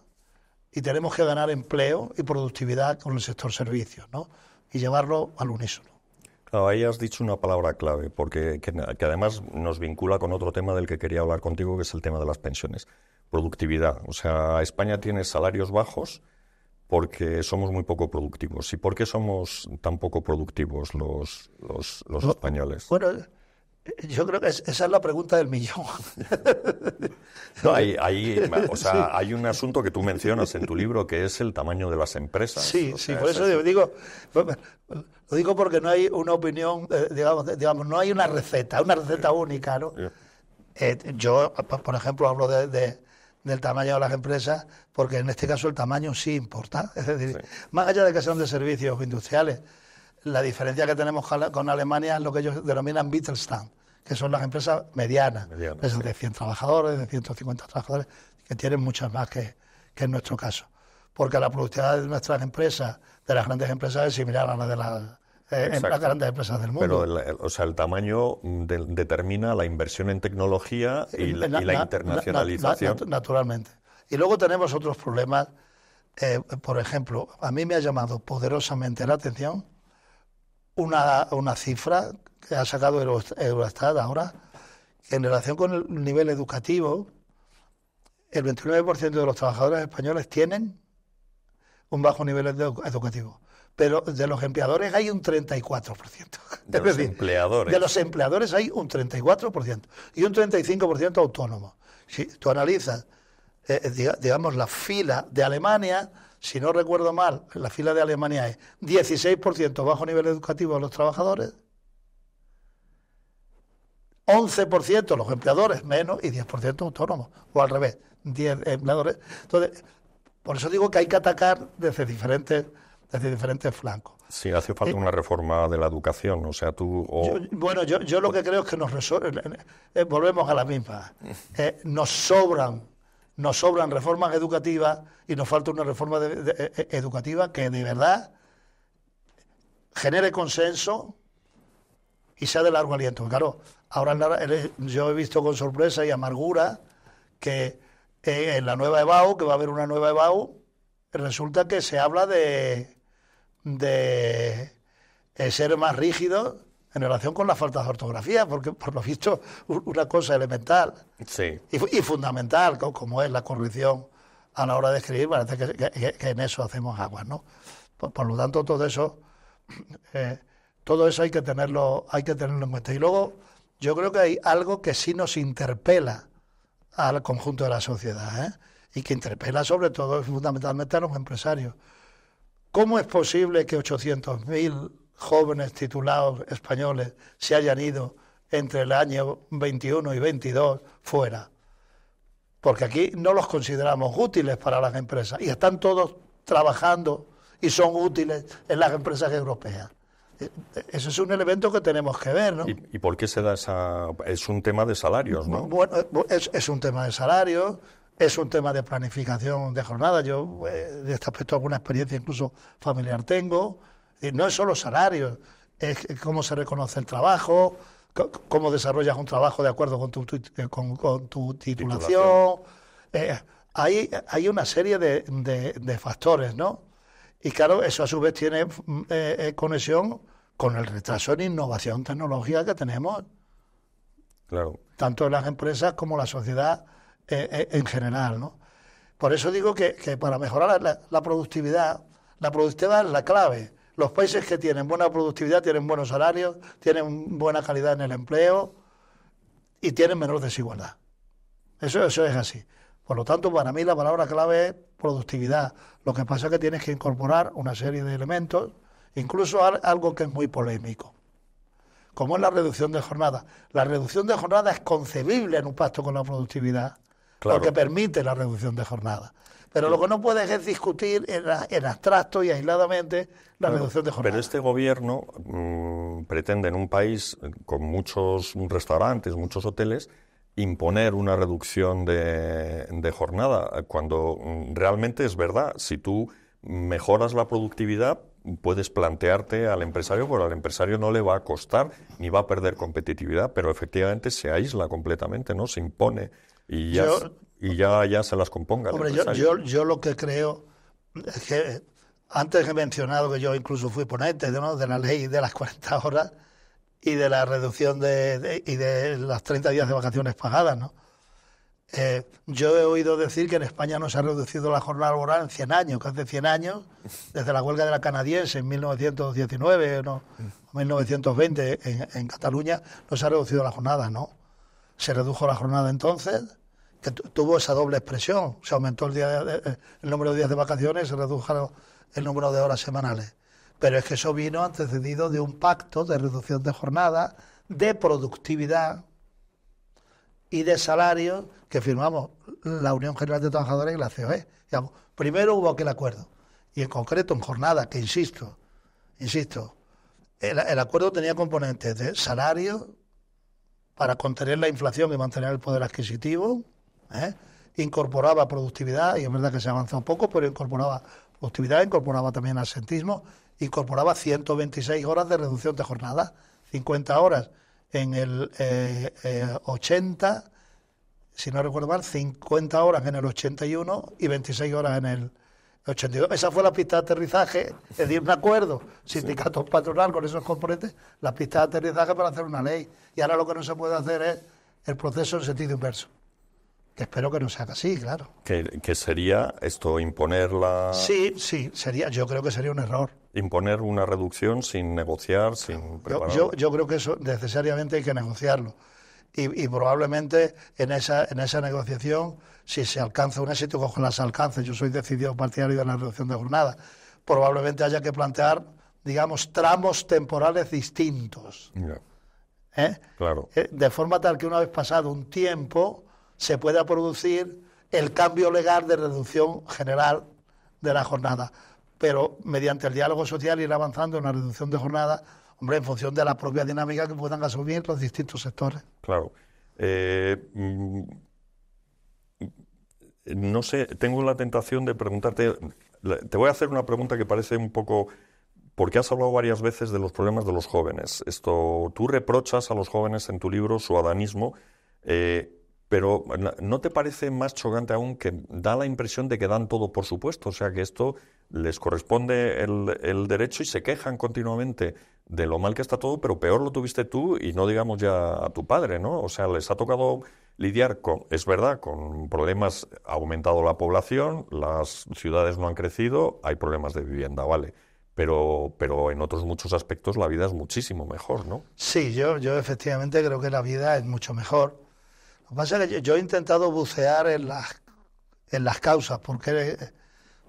y tenemos que ganar empleo y productividad con el sector servicios, ¿no? Y llevarlo al unísono ahí has dicho una palabra clave, porque que, además nos vincula con otro tema del que quería hablar contigo, que es el tema de las pensiones. Productividad. O sea, España tiene salarios bajos porque somos muy poco productivos. ¿Y por qué somos tan poco productivos los, los, los españoles? Bueno, yo creo que esa es la pregunta del millón. (laughs) No, hay, o sea, hay un asunto que tú mencionas en tu libro que es el tamaño de las empresas. Sí, sí, por eso digo, lo digo porque no hay una opinión, eh, digamos, digamos, no hay una receta, una receta única, ¿no? Eh, yo, por ejemplo, hablo de, del tamaño de las empresas porque en este caso el tamaño sí importa. (laughs) Es decir, más allá de que sean de servicios industriales, la diferencia que tenemos con Alemania es lo que ellos denominan Mittelstand, que son las empresas medianas, de 100 trabajadores, de 150 trabajadores, que tienen muchas más que, en nuestro caso. Porque la productividad de nuestras empresas, de las grandes empresas, es similar a la de las, eh, grandes empresas del mundo. Pero, el, o sea, el tamaño determina la inversión en tecnología y, la, internacionalización. naturalmente. Y luego tenemos otros problemas. Eh, por ejemplo, a mí me ha llamado poderosamente la atención una, una cifra que ha sacado Eurostat ahora, en relación con el nivel educativo, el 29% de los trabajadores españoles tienen un bajo nivel educativo. Pero de los empleadores hay un 34%. (laughs) De los empleadores. De los empleadores hay un 34% y un 35% autónomo. Si tú analizas, eh, digamos, la fila de Alemania, si no recuerdo mal, la fila de Alemania es 16% bajo nivel educativo de los trabajadores, 11% los empleadores menos y 10% autónomos, o al revés, 10 empleadores. Entonces, por eso digo que hay que atacar desde diferentes, desde diferentes flancos. Sí, hace falta eh, una reforma de la educación, o sea, tú... bueno, yo, yo lo que creo es que nos eh, volvemos a la misma. Eh, nos sobran nos sobran reformas educativas y nos falta una reforma educativa que de verdad genere consenso y sea de largo aliento. Claro, ahora yo he visto con sorpresa y amargura que eh, en la nueva EBAU, que va a haber una nueva EBAU, resulta que se habla de, de ser más rígido en relación con la falta de ortografía, porque por lo visto una cosa elemental y, fundamental, como es la corrección a la hora de escribir, parece que, en eso hacemos agua, ¿no? Por, lo tanto, todo eso, eh, todo eso hay que tenerlo, hay que tenerlo en cuenta. Y luego, yo creo que hay algo que sí nos interpela al conjunto de la sociedad, ¿eh? y que interpela sobre todo fundamentalmente a los empresarios. ¿Cómo es posible que 800.000 jóvenes titulados españoles se hayan ido entre el año 21 y 22 fuera. Porque aquí no los consideramos útiles para las empresas y están todos trabajando y son útiles en las empresas europeas. E, ese es un elemento que tenemos que ver, ¿no? ¿Y, por qué se da esa...? Es un tema de salarios, ¿no? Bueno, es, es un tema de salarios, es un tema de planificación de jornada. Yo, eh, de este aspecto, alguna experiencia incluso familiar tengo no es solo salario, es cómo se reconoce el trabajo, cómo desarrollas un trabajo de acuerdo con tu, con, tu titulación. Eh, hay, hay una serie de, factores, ¿no? Y claro, eso a su vez tiene mm, eh, eh, conexión con el retraso en innovación tecnológica que tenemos. Claro. Tanto en las empresas como la sociedad en general, ¿no? Por eso digo que, para mejorar la, la productividad, la productividad es la clave Los países que tienen buena productividad tienen buenos salarios, tienen buena calidad en el empleo y tienen menor desigualdad. Eso, eso es así. Por lo tanto, para mí la palabra clave es productividad. Lo que pasa es que tienes que incorporar una serie de elementos, incluso algo que es muy polémico, como es la reducción de jornada. La reducción de jornada es concebible en un pacto con la productividad, porque permite la reducción de jornada. Pero lo que no puedes es discutir en, abstracto y aisladamente la reducción de jornada. Pero este gobierno mm, pretende en un país con muchos restaurantes, muchos hoteles, imponer una reducción de, jornada, cuando mm, realmente es verdad, si tú mejoras la productividad, puedes plantearte al empresario, porque al empresario no le va a costar ni va a perder competitividad, pero efectivamente se aísla completamente, ¿no? Se impone y ya, y ya, ya se las componga. Hombre, yo, yo, yo, lo que creo es que antes he mencionado que yo incluso fui ponente ¿no? de la ley de las 40 horas, y de la reducción de, y de las 30 días de vacaciones pagadas, ¿no? Eh, yo he oído decir que en España no se ha reducido la jornada laboral en 100 años, que hace 100 años, desde la huelga de la canadiense en 1919 o 1920 en, en, Cataluña, no se ha reducido la jornada, ¿no? Se redujo la jornada entonces, que tuvo esa doble expresión, se aumentó el, día el número de días de vacaciones, se redujo el número de horas semanales. Pero es que eso vino antecedido de un pacto de reducción de jornada, de productividad y de salario que firmamos la Unión General de Trabajadores y la COE. Primero hubo aquel acuerdo. Y en concreto en jornada, que insisto, insisto, el, acuerdo tenía componentes de salario para contener la inflación y mantener el poder adquisitivo, ¿eh? incorporaba productividad, y es verdad que se avanzó un poco, pero incorporaba productividad, incorporaba también asentismo incorporaba 126 horas de reducción de jornada, 50 horas en el 80, eh, eh, si no recuerdo mal, 50 horas en el 81 y 26 horas en el 82. Esa fue la pista de aterrizaje, es decir, un acuerdo, sindicatos patronal con esos componentes, la pista de aterrizaje para hacer una ley. Y ahora lo que no se puede hacer es el proceso en sentido inverso. Que espero que no se haga así, claro. ¿Que, sería esto, imponer la...? Sí, sí, sería, yo creo que sería un error. Imponer una reducción sin negociar, sin preparar... Yo, yo, creo que eso necesariamente hay que negociarlo. Y, probablemente en esa, en esa negociación, si se alcanza un éxito, con las alcances, yo soy decidido partidario de la reducción de jornada, probablemente haya que plantear, digamos, tramos temporales distintos. ¿Eh? Claro. Eh, de forma tal que una vez pasado un tiempo se pueda producir el cambio legal de reducción general de la jornada. Pero mediante el diálogo social ir avanzando en una reducción de jornada, hombre, en función de la propia dinámica que puedan asumir los distintos sectores. Claro. Eh, mm, no sé, tengo la tentación de preguntarte, te voy a hacer una pregunta que parece un poco porque has hablado varias veces de los problemas de los jóvenes. Esto, tú reprochas a los jóvenes en tu libro su adanismo. Eh, pero ¿no te parece más chocante aún que da la impresión de que dan todo por supuesto? O sea, que esto les corresponde el, derecho y se quejan continuamente de lo mal que está todo, pero peor lo tuviste tú y no digamos ya a tu padre, ¿no? O sea, les ha tocado lidiar con, es verdad, con problemas, ha aumentado la población, las ciudades no han crecido, hay problemas de vivienda, vale. Pero, pero en otros muchos aspectos la vida es muchísimo mejor, ¿no? Sí, yo, yo efectivamente creo que la vida es mucho mejor lo que pasa es que yo, he intentado bucear en las, en las causas, porque,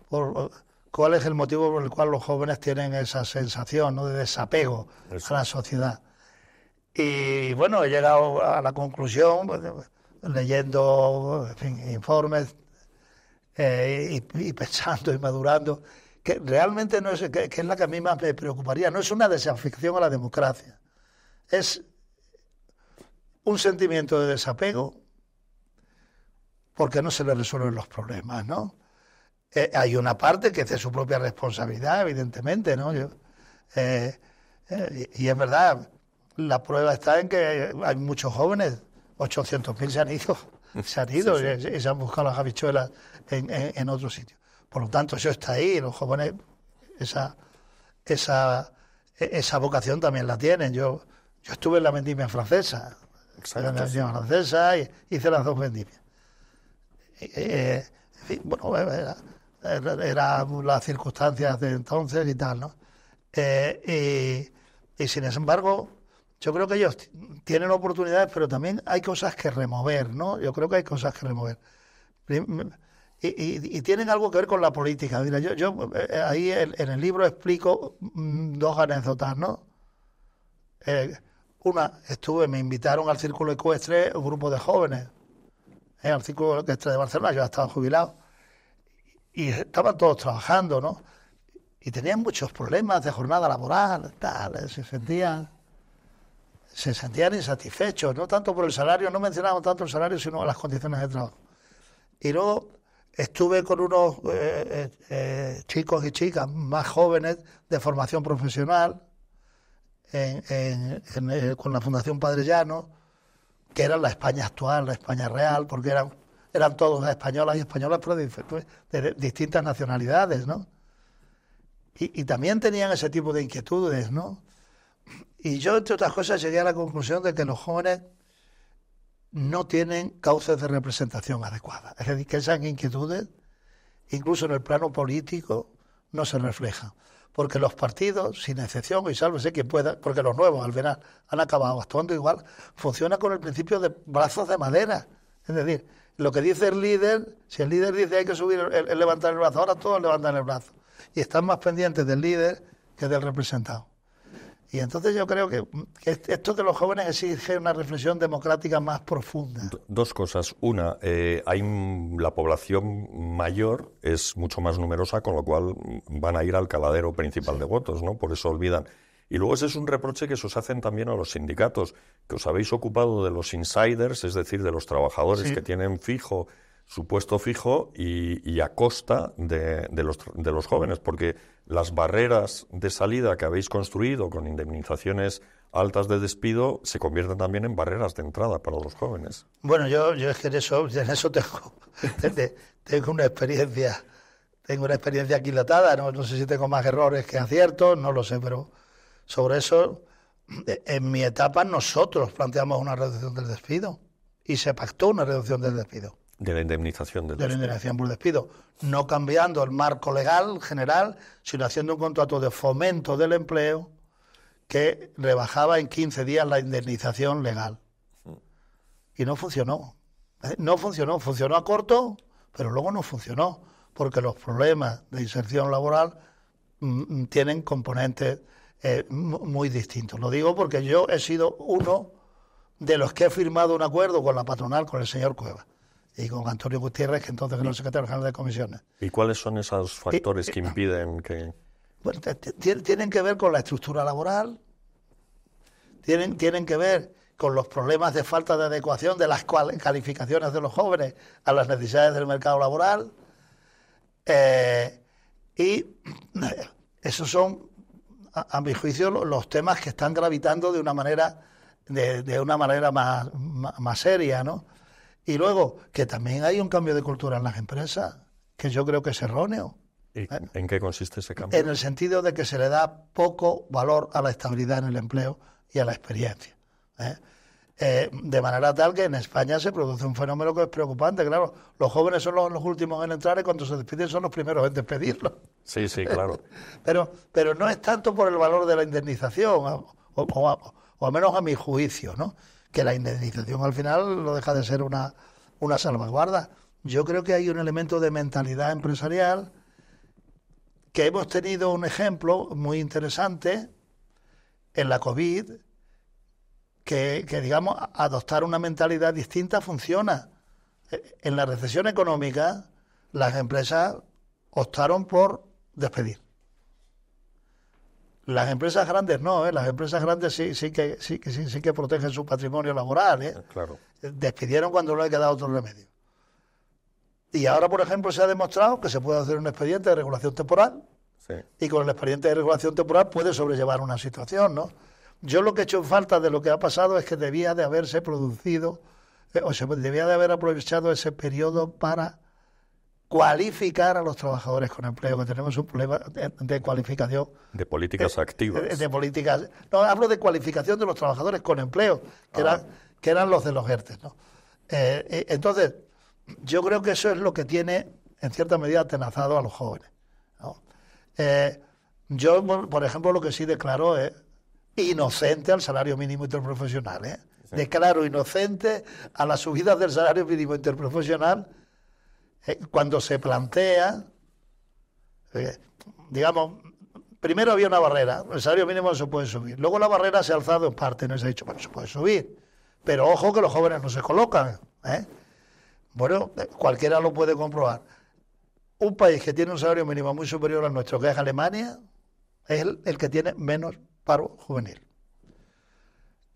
por, cuál es el motivo por el cual los jóvenes tienen esa sensación de desapego a la sociedad. Y bueno, he llegado a la conclusión, pues, leyendo informes eh, y, pensando y madurando, que realmente no es, que, que, es la que a mí más me preocuparía, no es una desafección a la democracia, es un sentimiento de desapego porque no se le resuelven los problemas, ¿no? Eh, hay una parte que es de su propia responsabilidad, evidentemente, ¿no? Yo, eh, eh, y es verdad, la prueba está en que hay muchos jóvenes, 800.000 se han ido, (laughs) se han ido Y, se han buscado las habichuelas en, en, otro sitio. Por lo tanto, eso está ahí, los jóvenes esa, esa, esa vocación también la tienen. Yo, yo estuve en la vendimia francesa, la vendimia francesa y hice las dos vendimias. Eh, bueno, eran era las circunstancias de entonces y tal, ¿no? Eh, y, y sin embargo, yo creo que ellos tienen oportunidades, pero también hay cosas que remover, ¿no? Yo creo que hay cosas que remover. Y, tienen algo que ver con la política. Mira, yo, yo eh, ahí en, el libro explico mm, dos anécdotas, ¿no? Eh, una, estuve, me invitaron al Círculo Ecuestre un grupo de jóvenes, ¿eh? al Círculo Ecuestre de Barcelona, yo ya estaba jubilado, y estaban todos trabajando, ¿no? Y tenían muchos problemas de jornada laboral, tal, se sentían se sentían insatisfechos, no tanto por el salario, no mencionaban tanto el salario, sino las condiciones de trabajo. Y luego estuve con unos eh, eh, eh, chicos y chicas más jóvenes de formación profesional con la Fundación Padre Llano, que eran la España actual, la España real, porque eran, eran todos españolas y españolas, pero de, distintas nacionalidades, ¿no? Y, también tenían ese tipo de inquietudes, ¿no? Y yo, entre otras cosas, llegué a la conclusión de que los jóvenes no tienen cauces de representación adecuada. Es decir, que esas inquietudes, incluso en el plano político, no se reflejan. Porque los partidos, sin excepción, y sálvese quien pueda, porque los nuevos al final han acabado actuando igual, funcionan con el principio de brazos de madera. Es decir, lo que dice el líder, si el líder dice hay que subir, el, levantar el brazo, ahora todos levantan el brazo. Y están más pendientes del líder que del representado. Y entonces yo creo que, esto de los jóvenes exige una reflexión democrática más profunda. Dos cosas. Una, eh, hay la población mayor es mucho más numerosa, con lo cual van a ir al caladero principal de votos, ¿no? Por eso olvidan. Y luego ese es un reproche que se os hacen también a los sindicatos, que os habéis ocupado de los insiders, es decir, de los trabajadores que tienen fijo su puesto fijo y, a costa de, los, de los jóvenes, porque las barreras de salida que habéis construido con indemnizaciones altas de despido se convierten también en barreras de entrada para los jóvenes. Bueno, yo, yo es que en eso, en eso tengo, (laughs) tengo una experiencia, tengo una experiencia aquilatada, no, no sé si tengo más errores que aciertos, no lo sé, pero sobre eso, en mi etapa nosotros planteamos una reducción del despido y se pactó una reducción del despido. De la indemnización del de la indemnización por despido. No cambiando el marco legal general, sino haciendo un contrato de fomento del empleo que rebajaba en 15 días la indemnización legal. Y no funcionó. ¿eh? No funcionó. Funcionó a corto, pero luego no funcionó, porque los problemas de inserción laboral mm, mm, tienen componentes eh, muy distintos. Lo digo porque yo he sido uno de los que he firmado un acuerdo con la patronal, con el señor Cueva y con Antonio Gutiérrez, que entonces era el secretario general de comisiones. ¿Y cuáles son esos factores que impiden que...? Bueno, tienen que ver con la estructura laboral, tienen, tienen que ver con los problemas de falta de adecuación de las calificaciones de los jóvenes a las necesidades del mercado laboral. Eh, y (clears throat) esos son, a, mi juicio, los temas que están gravitando de una manera, de, una manera más, más seria, ¿no? Y luego, que también hay un cambio de cultura en las empresas, que yo creo que es erróneo. ¿Y ¿Eh? ¿En qué consiste ese cambio? En el sentido de que se le da poco valor a la estabilidad en el empleo y a la experiencia. ¿eh? Eh, de manera tal que en España se produce un fenómeno que es preocupante. Claro, los jóvenes son los, últimos en entrar y cuando se despiden son los primeros en despedirlo. Sí, sí, claro. (laughs) pero, pero no es tanto por el valor de la indemnización, o, o al menos a mi juicio, ¿no? que la indemnización al final no deja de ser una, una salvaguarda. Yo creo que hay un elemento de mentalidad empresarial que hemos tenido un ejemplo muy interesante en la COVID, que, que, digamos, adoptar una mentalidad distinta funciona. En la recesión económica, las empresas optaron por despedir. Las empresas grandes no, ¿eh? las empresas grandes sí, sí que sí, sí, sí que protegen su patrimonio laboral. ¿eh? Claro. Despidieron cuando no le quedado otro remedio. Y ahora, por ejemplo, se ha demostrado que se puede hacer un expediente de regulación temporal y con el expediente de regulación temporal puede sobrellevar una situación, ¿no? Yo lo que he hecho en falta de lo que ha pasado es que debía de haberse producido, eh, o se debía de haber aprovechado ese periodo para cualificar a los trabajadores con empleo, que tenemos un problema de, cualificación. De políticas activas. De, políticas. No, hablo de cualificación de los trabajadores con empleo, que, eran, ah. que eran los de los ERTE. ¿no? Eh, eh, entonces, yo creo que eso es lo que tiene, en cierta medida, atenazado a los jóvenes. ¿no? Eh, Yo, por ejemplo, lo que sí declaro es inocente al salario mínimo interprofesional. ¿eh? Declaro inocente a las subidas del salario mínimo interprofesional eh, cuando se plantea, eh, digamos, primero había una barrera, el salario mínimo se puede subir. Luego la barrera se ha alzado en parte, no se ha dicho, bueno, se puede subir. Pero ojo que los jóvenes no se colocan. ¿eh? Bueno, cualquiera lo puede comprobar. Un país que tiene un salario mínimo muy superior al nuestro, que es Alemania, es el, que tiene menos paro juvenil.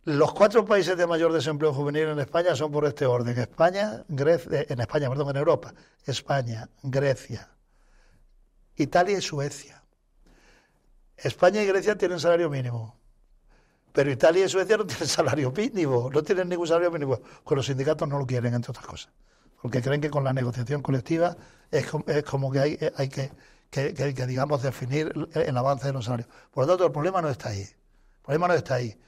Los cuatro países de mayor desempleo juvenil en España son por este orden. España, Grecia, en España, perdón, en Europa. España, Grecia, Italia y Suecia. España y Grecia tienen salario mínimo. Pero Italia y Suecia no (laughs) tienen salario mínimo, no tienen ningún salario mínimo. Con los sindicatos no lo quieren, entre otras cosas. Porque creen que con la negociación colectiva es, como que hay, hay que, que, digamos, definir el avance de los salarios. Por lo tanto, el problema no está ahí. El problema no está ahí.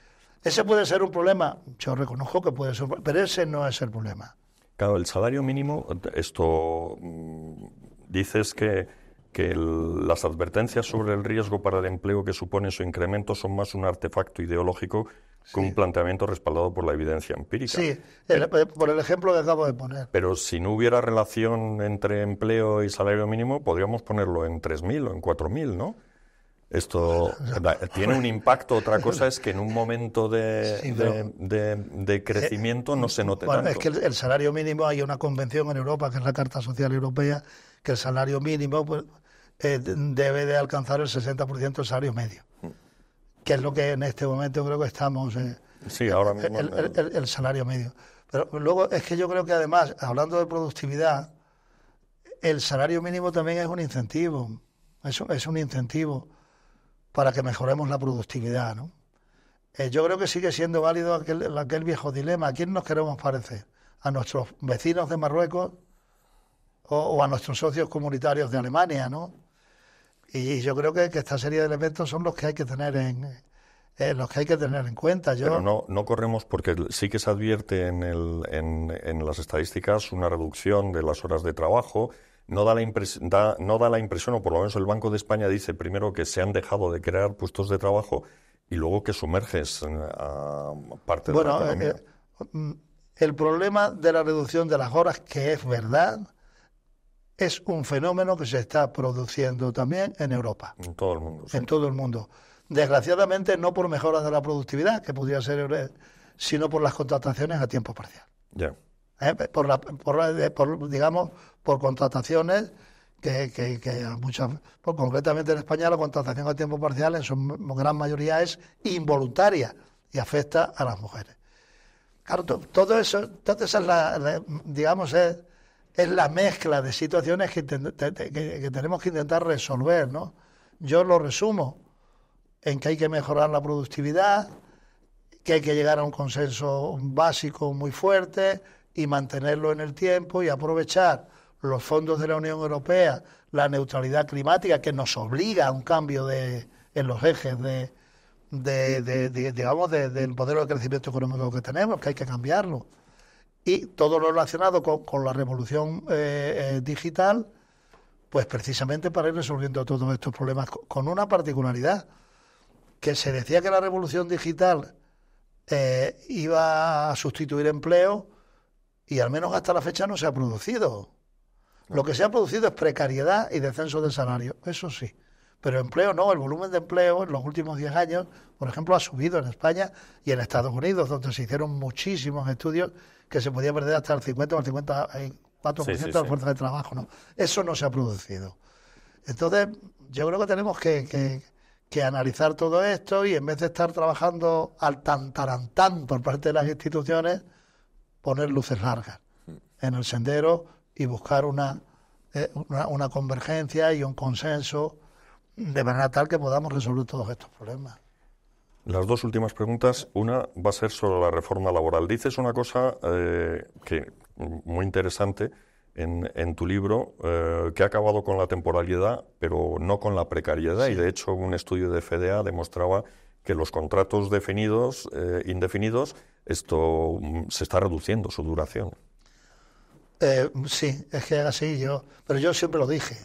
Ese puede ser un problema, yo reconozco que puede ser, pero ese no es el problema. Claro, el salario mínimo, esto mm, dices que que las advertencias sobre el riesgo para el empleo que supone su incremento son más un artefacto ideológico que un planteamiento respaldado por la evidencia empírica. Sí, eh, por el ejemplo que acabo de poner. Pero si no hubiera relación entre empleo y salario mínimo, podríamos ponerlo en 3.000 o en 4.000, ¿no? Esto (laughs) tiene un impacto. Otra cosa es que en un momento de, de, crecimiento no se note bueno, Es que el, salario mínimo, hay una convención en Europa, que es la Carta Social Europea, que el salario mínimo pues, eh, debe de alcanzar el 60% del salario medio, que es lo que en este momento creo que estamos. Eh, sí, ahora mismo. El, salario medio. Pero luego es que yo creo que además, hablando de productividad, el salario mínimo también es un incentivo, es, es un incentivo para que mejoremos la productividad, ¿no? Eh, yo creo que sigue siendo válido aquel, aquel viejo dilema. ¿A quién nos queremos parecer? ¿A nuestros vecinos de Marruecos o, a nuestros socios comunitarios de Alemania, ¿no? Y yo creo que, esta serie de elementos son los que hay que tener en, los que hay que tener en cuenta. Yo... Pero no, no corremos porque sí que se advierte en, en, las estadísticas una reducción de las horas de trabajo. No da, la da, no da la impresión, o por lo menos el Banco de España dice primero que se han dejado de crear puestos de trabajo y luego que sumerges a parte de la economía. Eh, eh, el problema de la reducción de las horas, que es verdad, es un fenómeno que se está produciendo también en Europa. En todo el mundo. En todo el mundo. Desgraciadamente no por mejoras de la productividad, que podría ser, sino por las contrataciones a tiempo parcial. Ya. ¿Eh? Por, la, por, digamos, por contrataciones que, que, que muchas, pues concretamente en España la contratación a tiempo parcial en su gran mayoría es involuntaria y afecta a las mujeres. Claro, todo eso, es la, digamos, es es la mezcla de situaciones que, tenemos que intentar resolver, ¿no? Yo lo resumo en que hay que mejorar la productividad, que hay que llegar a un consenso básico muy fuerte y mantenerlo en el tiempo y aprovechar los fondos de la Unión Europea, la neutralidad climática que nos obliga a un cambio de, en los ejes de, digamos, del modelo de crecimiento económico que tenemos, que hay que cambiarlo. Y todo lo relacionado con, la revolución eh, eh, digital, pues precisamente para ir resolviendo todos estos problemas con una particularidad, que se decía que la revolución digital eh, iba a sustituir empleo y al menos hasta la fecha no se ha producido. Lo que se ha producido es precariedad y descenso del salario, eso sí. Pero empleo no, el volumen de empleo en los últimos 10 años, por ejemplo, ha subido en España y en Estados Unidos, donde se hicieron muchísimos estudios que se podía perder hasta el 50 o el 54% de la fuerza de trabajo. ¿no? Eso no se ha producido. Entonces, yo creo que tenemos que, que, analizar todo esto y en vez de estar trabajando al tantarantán por parte de las instituciones, poner luces largas en el sendero y buscar una, eh, una, una convergencia y un consenso de manera tal que podamos resolver todos estos problemas. Las dos últimas preguntas. Una va a ser sobre la reforma laboral. Dices una cosa eh, que muy interesante en, tu libro, eh, que ha acabado con la temporalidad, pero no con la precariedad. Y de hecho, un estudio de FDA demostraba que los contratos definidos, eh, indefinidos, esto mm, se está reduciendo su duración. sí, es que así yo, pero yo siempre lo dije.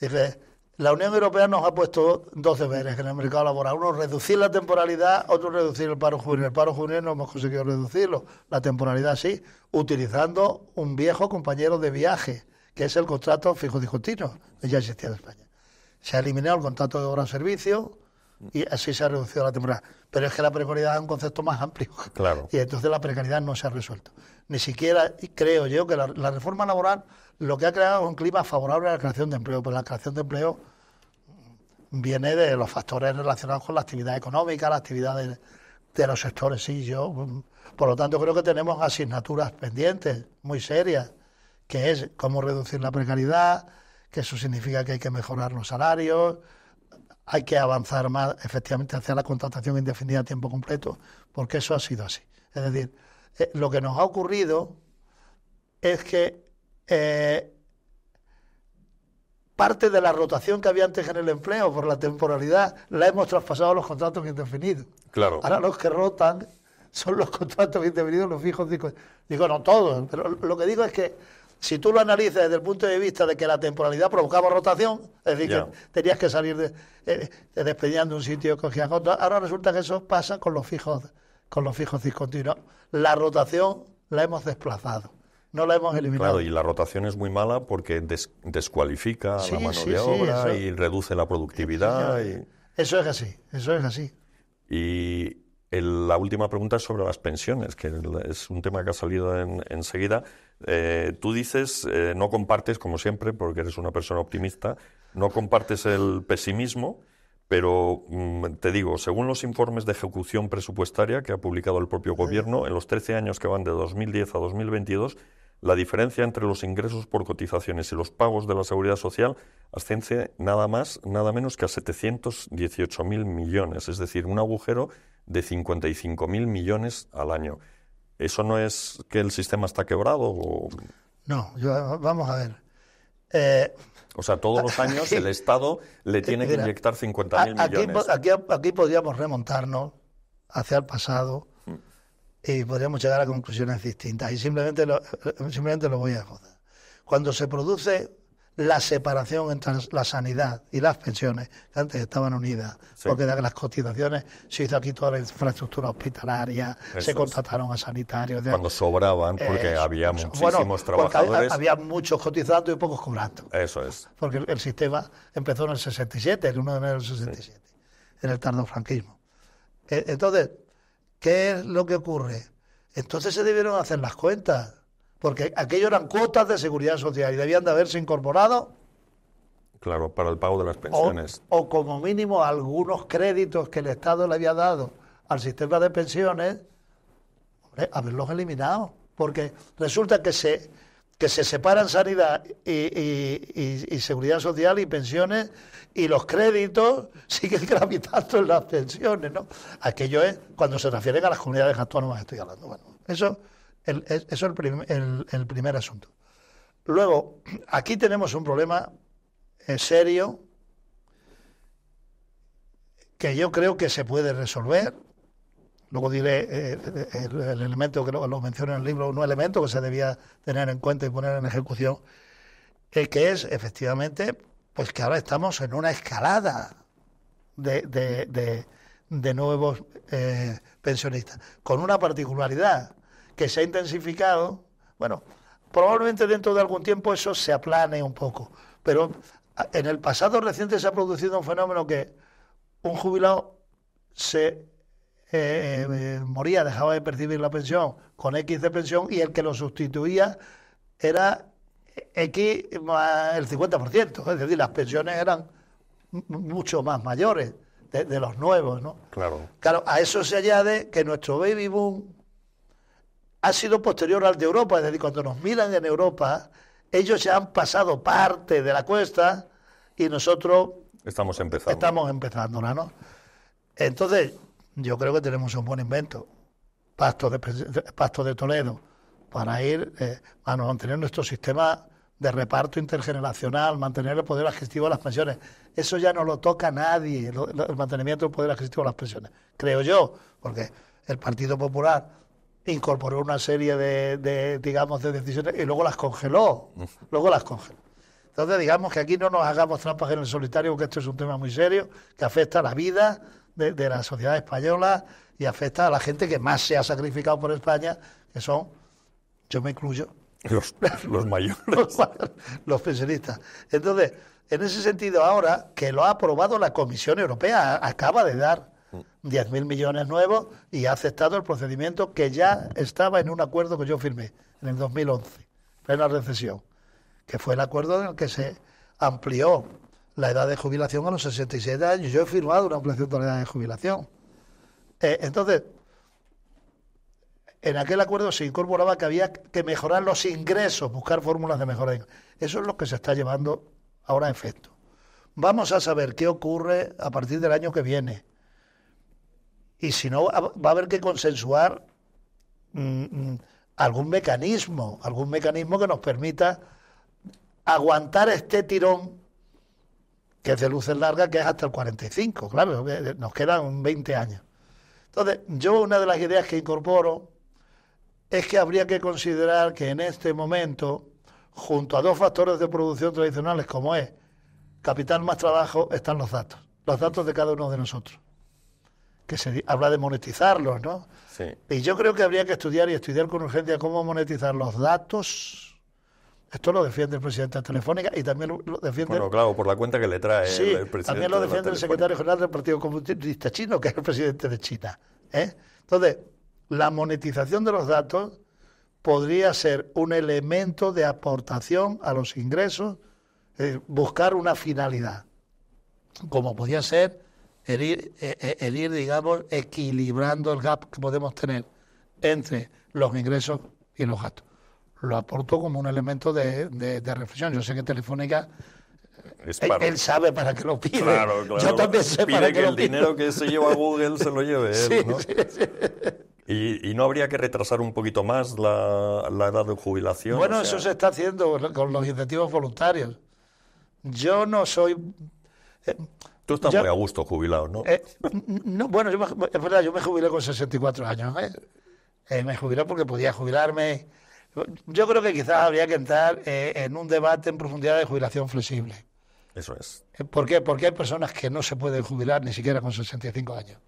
Dije, La Unión Europea nos ha puesto dos deberes en el mercado laboral. Uno, reducir la temporalidad, otro, reducir el paro juvenil. El paro juvenil no hemos conseguido reducirlo, la temporalidad sí, utilizando un viejo compañero de viaje, que es el contrato fijo discontinuo, que ya existía en España. Se ha eliminado el contrato de obra-servicio y así se ha reducido la temporalidad. Pero es que la precariedad es un concepto más amplio. Claro. Y entonces la precariedad no se ha resuelto. Ni siquiera creo yo que la, la reforma laboral lo que ha creado es un clima favorable a la creación de empleo, pero la creación de empleo viene de los factores relacionados con la actividad económica, la actividad de, de los sectores. Sí, yo, mm, por lo tanto, creo que tenemos asignaturas pendientes muy serias, que es cómo reducir la precariedad, que eso significa que hay que mejorar los salarios, hay que avanzar más efectivamente hacia la contratación indefinida a tiempo completo, porque eso ha sido así. Es decir, eh, lo que nos ha ocurrido es que eh, parte de la rotación que había antes en el empleo por la temporalidad la hemos traspasado a los contratos indefinidos. Claro. Ahora los que rotan son los (laughs) contratos indefinidos, los fijos. Digo, digo, no todos, pero lo que digo es que si tú lo analizas desde el punto de vista de que la temporalidad provocaba rotación, es decir, que tenías que salir de, eh, te despedían de un sitio y cogían otro, ahora resulta que eso pasa con los fijos, con los fijos discontinuos. La rotación la hemos desplazado, no la hemos eliminado. Claro, y la rotación es muy mala porque des- descualifica Sí, la mano sí, de obra y reduce la productividad. y- Eso es así, eso es así. Y el- la última pregunta es sobre las pensiones, que es un tema que ha salido en- enseguida. Eh, tú dices, eh, no compartes, como siempre, porque eres una persona optimista, no compartes el pesimismo, pero mm, te digo, según los informes de ejecución presupuestaria que ha publicado el propio gobierno, en los 13 años que van de 2010 a 2022, la diferencia entre los ingresos por cotizaciones y los pagos de la seguridad social asciende nada más, nada menos que a 718.000 millones, es decir, un agujero de 55.000 millones al año. ¿Eso no es que el sistema está quebrado? O, No, yo- vamos a ver. Eh, o sea, todos los (laughs) años el Estado le tiene que inyectar 50.000 a- aquí, millones. po- aquí, aquí podríamos remontarnos hacia el pasado Mm. y podríamos llegar a conclusiones distintas. Y simplemente lo, simplemente lo voy a joder. Cuando se produce la separación entre la sanidad y las pensiones, que antes estaban unidas, Sí. porque de las cotizaciones se hizo aquí toda la infraestructura hospitalaria, Eso se es. contrataron a sanitarios. de- Cuando sobraban, porque Eh, había bueno, muchísimos porque había- trabajadores. había muchos cotizando y pocos cobrando Eso es. porque el, sistema empezó en el 67, el 1 de enero del 67, en el tardofranquismo. E- Entonces, ¿qué es lo que ocurre? Entonces se debieron hacer las cuentas, porque aquello eran cuotas de seguridad social y debían de haberse incorporado Claro, para el pago de las o, pensiones. o como mínimo algunos créditos que el Estado le había dado al sistema de pensiones, hombre, haberlos eliminado. Porque resulta que se, que se separan sanidad y, y- y- y seguridad social y pensiones y los créditos (laughs) siguen gravitando en las pensiones. ¿no? Aquello es cuando se refieren a las comunidades autónomas, estoy hablando. Bueno, eso, eso es el, prim- el- el primer asunto. Luego, (clears throat) aquí tenemos un problema eh, serio que yo creo que se puede resolver. Luego diré eh, el, el elemento que lo, menciono en el libro, un elemento que se debía tener en cuenta y poner en ejecución, eh, que es efectivamente pues que ahora estamos en una escalada de, de- nuevos eh, pensionistas, con una particularidad que se ha intensificado. Bueno, probablemente dentro de algún tiempo eso se aplane un poco, pero en el pasado reciente se ha producido un fenómeno que un jubilado se eh, eh, moría, dejaba de percibir la pensión con X de pensión y el que lo sustituía era X más el 50%, es decir, las pensiones eran mucho más mayores de, de los nuevos, ¿no? Claro. Claro, a eso se añade que nuestro baby boom ha sido posterior al de Europa, es decir, cuando nos miran en Europa, ellos ya han pasado parte de la cuesta y nosotros Estamos empezando. estamos empezándola, ¿no? Entonces, yo creo que tenemos un buen invento, Pacto de, Pacto de Toledo, para ir eh, a mantener nuestro sistema de reparto intergeneracional, mantener el poder adquisitivo de las pensiones. Eso ya no lo toca nadie, lo- lo- el mantenimiento del poder adquisitivo de las pensiones, creo yo, porque el Partido Popular incorporó una serie de, de, digamos, de decisiones y luego las congeló, luego las congeló. Entonces, digamos que aquí no nos hagamos trampas en el solitario, porque esto es un tema muy serio, que afecta a la vida de, de la sociedad española y afecta a la gente que más se ha sacrificado por España, que son, yo me incluyo, Los, los mayores. (laughs) los pensionistas. Entonces, en ese sentido, ahora que lo ha aprobado la Comisión Europea, acaba de dar 10.000 millones nuevos y ha aceptado el procedimiento que ya estaba en un acuerdo que yo firmé en el 2011, plena recesión, que fue el acuerdo en el que se amplió la edad de jubilación a los 67 años. Yo he firmado una ampliación de la edad de jubilación. Eh, entonces, en aquel acuerdo se incorporaba que había que mejorar los ingresos, buscar fórmulas de mejora. Eso es lo que se está llevando ahora a efecto. Vamos a saber qué ocurre a partir del año que viene. Y si no, va a haber que consensuar mm, mm, algún mecanismo, algún mecanismo que nos permita aguantar este tirón que es de luces largas, que es hasta el 45. Claro, nos quedan 20 años. Entonces, yo una de las ideas que incorporo es que habría que considerar que en este momento, junto a dos factores de producción tradicionales como es capital más trabajo, están los datos, los datos de cada uno de nosotros, que se habla de monetizarlos, ¿no? Sí. Y yo creo que habría que estudiar y estudiar con urgencia cómo monetizar los datos. Esto lo defiende el presidente de Telefónica y también lo, defiende Bueno, claro, por la cuenta que le trae Sí, el, el presidente. también lo de defiende el Telefónica. secretario general del Partido Comunista Chino, que es el presidente de China. ¿eh? Entonces, la monetización de los datos podría ser un elemento de aportación a los ingresos, es decir, buscar una finalidad, como podía ser el ir, eh, eh, digamos, equilibrando el gap que podemos tener entre los ingresos y los gastos. Lo aporto como un elemento de, de- de reflexión. Yo sé que Telefónica él, para- él sabe para qué lo pide. Claro, claro. Yo también sé Pide para que qué lo el pide. dinero que se lleva a Google se lo lleve él, (laughs) Sí, ¿no? sí, sí. Y, y no habría que retrasar un poquito más la, la edad de jubilación. Bueno, O sea, eso se está haciendo con los incentivos voluntarios. Yo no soy. Tú estás yo- muy a gusto jubilado, ¿no? eh, no, bueno, yo me- es verdad, yo me jubilé con 64 años. ¿eh? Eh, me jubilé porque podía jubilarme. Yo creo que quizás habría que entrar eh, en un debate en profundidad de jubilación flexible. Eso es. Eh, ¿Por qué? Porque hay personas que no se pueden jubilar ni siquiera con 65 años.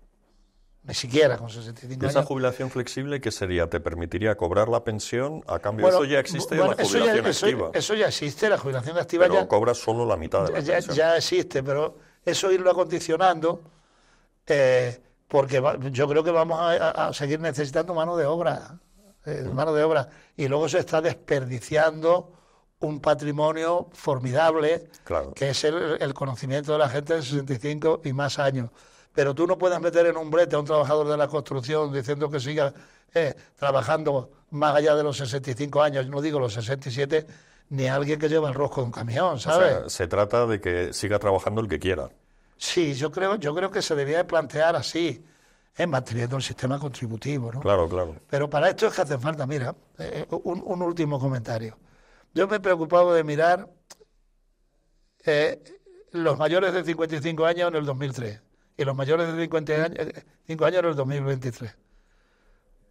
Ni siquiera con 65 ¿Y esa años. jubilación flexible qué sería? ¿Te permitiría cobrar la pensión a cambio? Bueno, eso ya existe bueno, en la eso ya- jubilación eso- activa. Eso ya existe, la jubilación activa pero ya, cobras solo la mitad de la ya, pensión. ya existe, pero eso irlo acondicionando, eh, porque va- yo creo que vamos a, seguir necesitando mano de obra, eh, mano de obra, y luego se está desperdiciando un patrimonio formidable, Claro. que es el, el conocimiento de la gente de 65 y más años. Pero tú no puedes meter en un brete a un trabajador de la construcción diciendo que siga eh, trabajando más allá de los 65 años, no digo los 67, ni a alguien que lleva el rosco de un camión, O ¿sabes? sea, se trata de que siga trabajando el que quiera. Sí, yo creo, yo creo que se debía de plantear así, eh, manteniendo el sistema contributivo, ¿no? Claro, claro. Pero para esto es que hace falta, mira, eh, un, un último comentario. Yo me he preocupado de mirar eh, los mayores de 55 años en el 2003 y los mayores de 50 años, eh, 5 años en el 2023.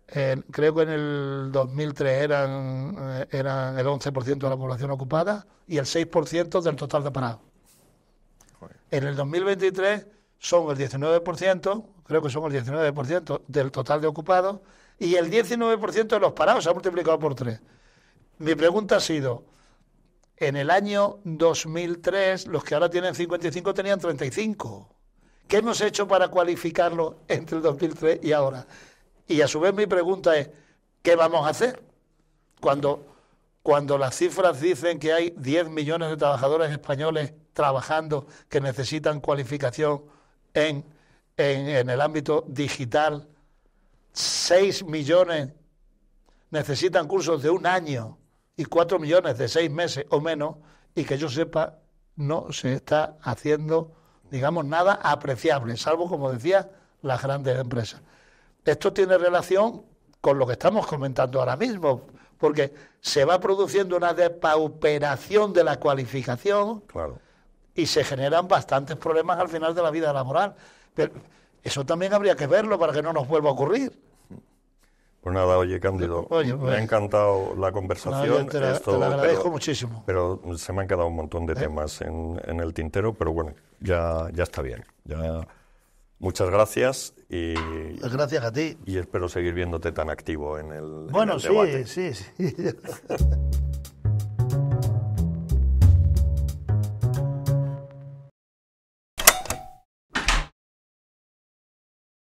Eh, creo que en el 2003 eran, eh, eran el 11% de la población ocupada y el 6% del total de parados. En el 2023 son el 19%, creo que son el 19% del total de ocupados, y el 19% de los parados se ha multiplicado por 3. Mi pregunta ha sido, en el año 2003 los que ahora tienen 55 tenían 35. ¿Qué hemos hecho para cualificarlo entre el 2003 y ahora? Y a su vez mi pregunta es, ¿qué vamos a hacer? Cuando, cuando las cifras dicen que hay 10 millones de trabajadores españoles trabajando que necesitan cualificación en, en, el ámbito digital, 6 millones necesitan cursos de un año y 4 millones de 6 meses o menos, y que yo sepa, no se está haciendo, digamos, nada apreciable, salvo, como decía, las grandes empresas. Esto tiene relación con lo que estamos comentando ahora mismo, porque se va produciendo una depauperación de la cualificación y se generan bastantes problemas al final de la vida laboral. Eso también habría que verlo para que no nos vuelva a ocurrir. Pues nada, oye Cándido, pues, me ha encantado la conversación. No, te, la, Esto, te agradezco pero, muchísimo. Pero se me han quedado un montón de ¿Eh? temas en, el tintero, pero bueno, ya, ya está bien. Muchas gracias y gracias a ti. Y espero seguir viéndote tan activo en el Bueno, sí, sí, sí. (laughs)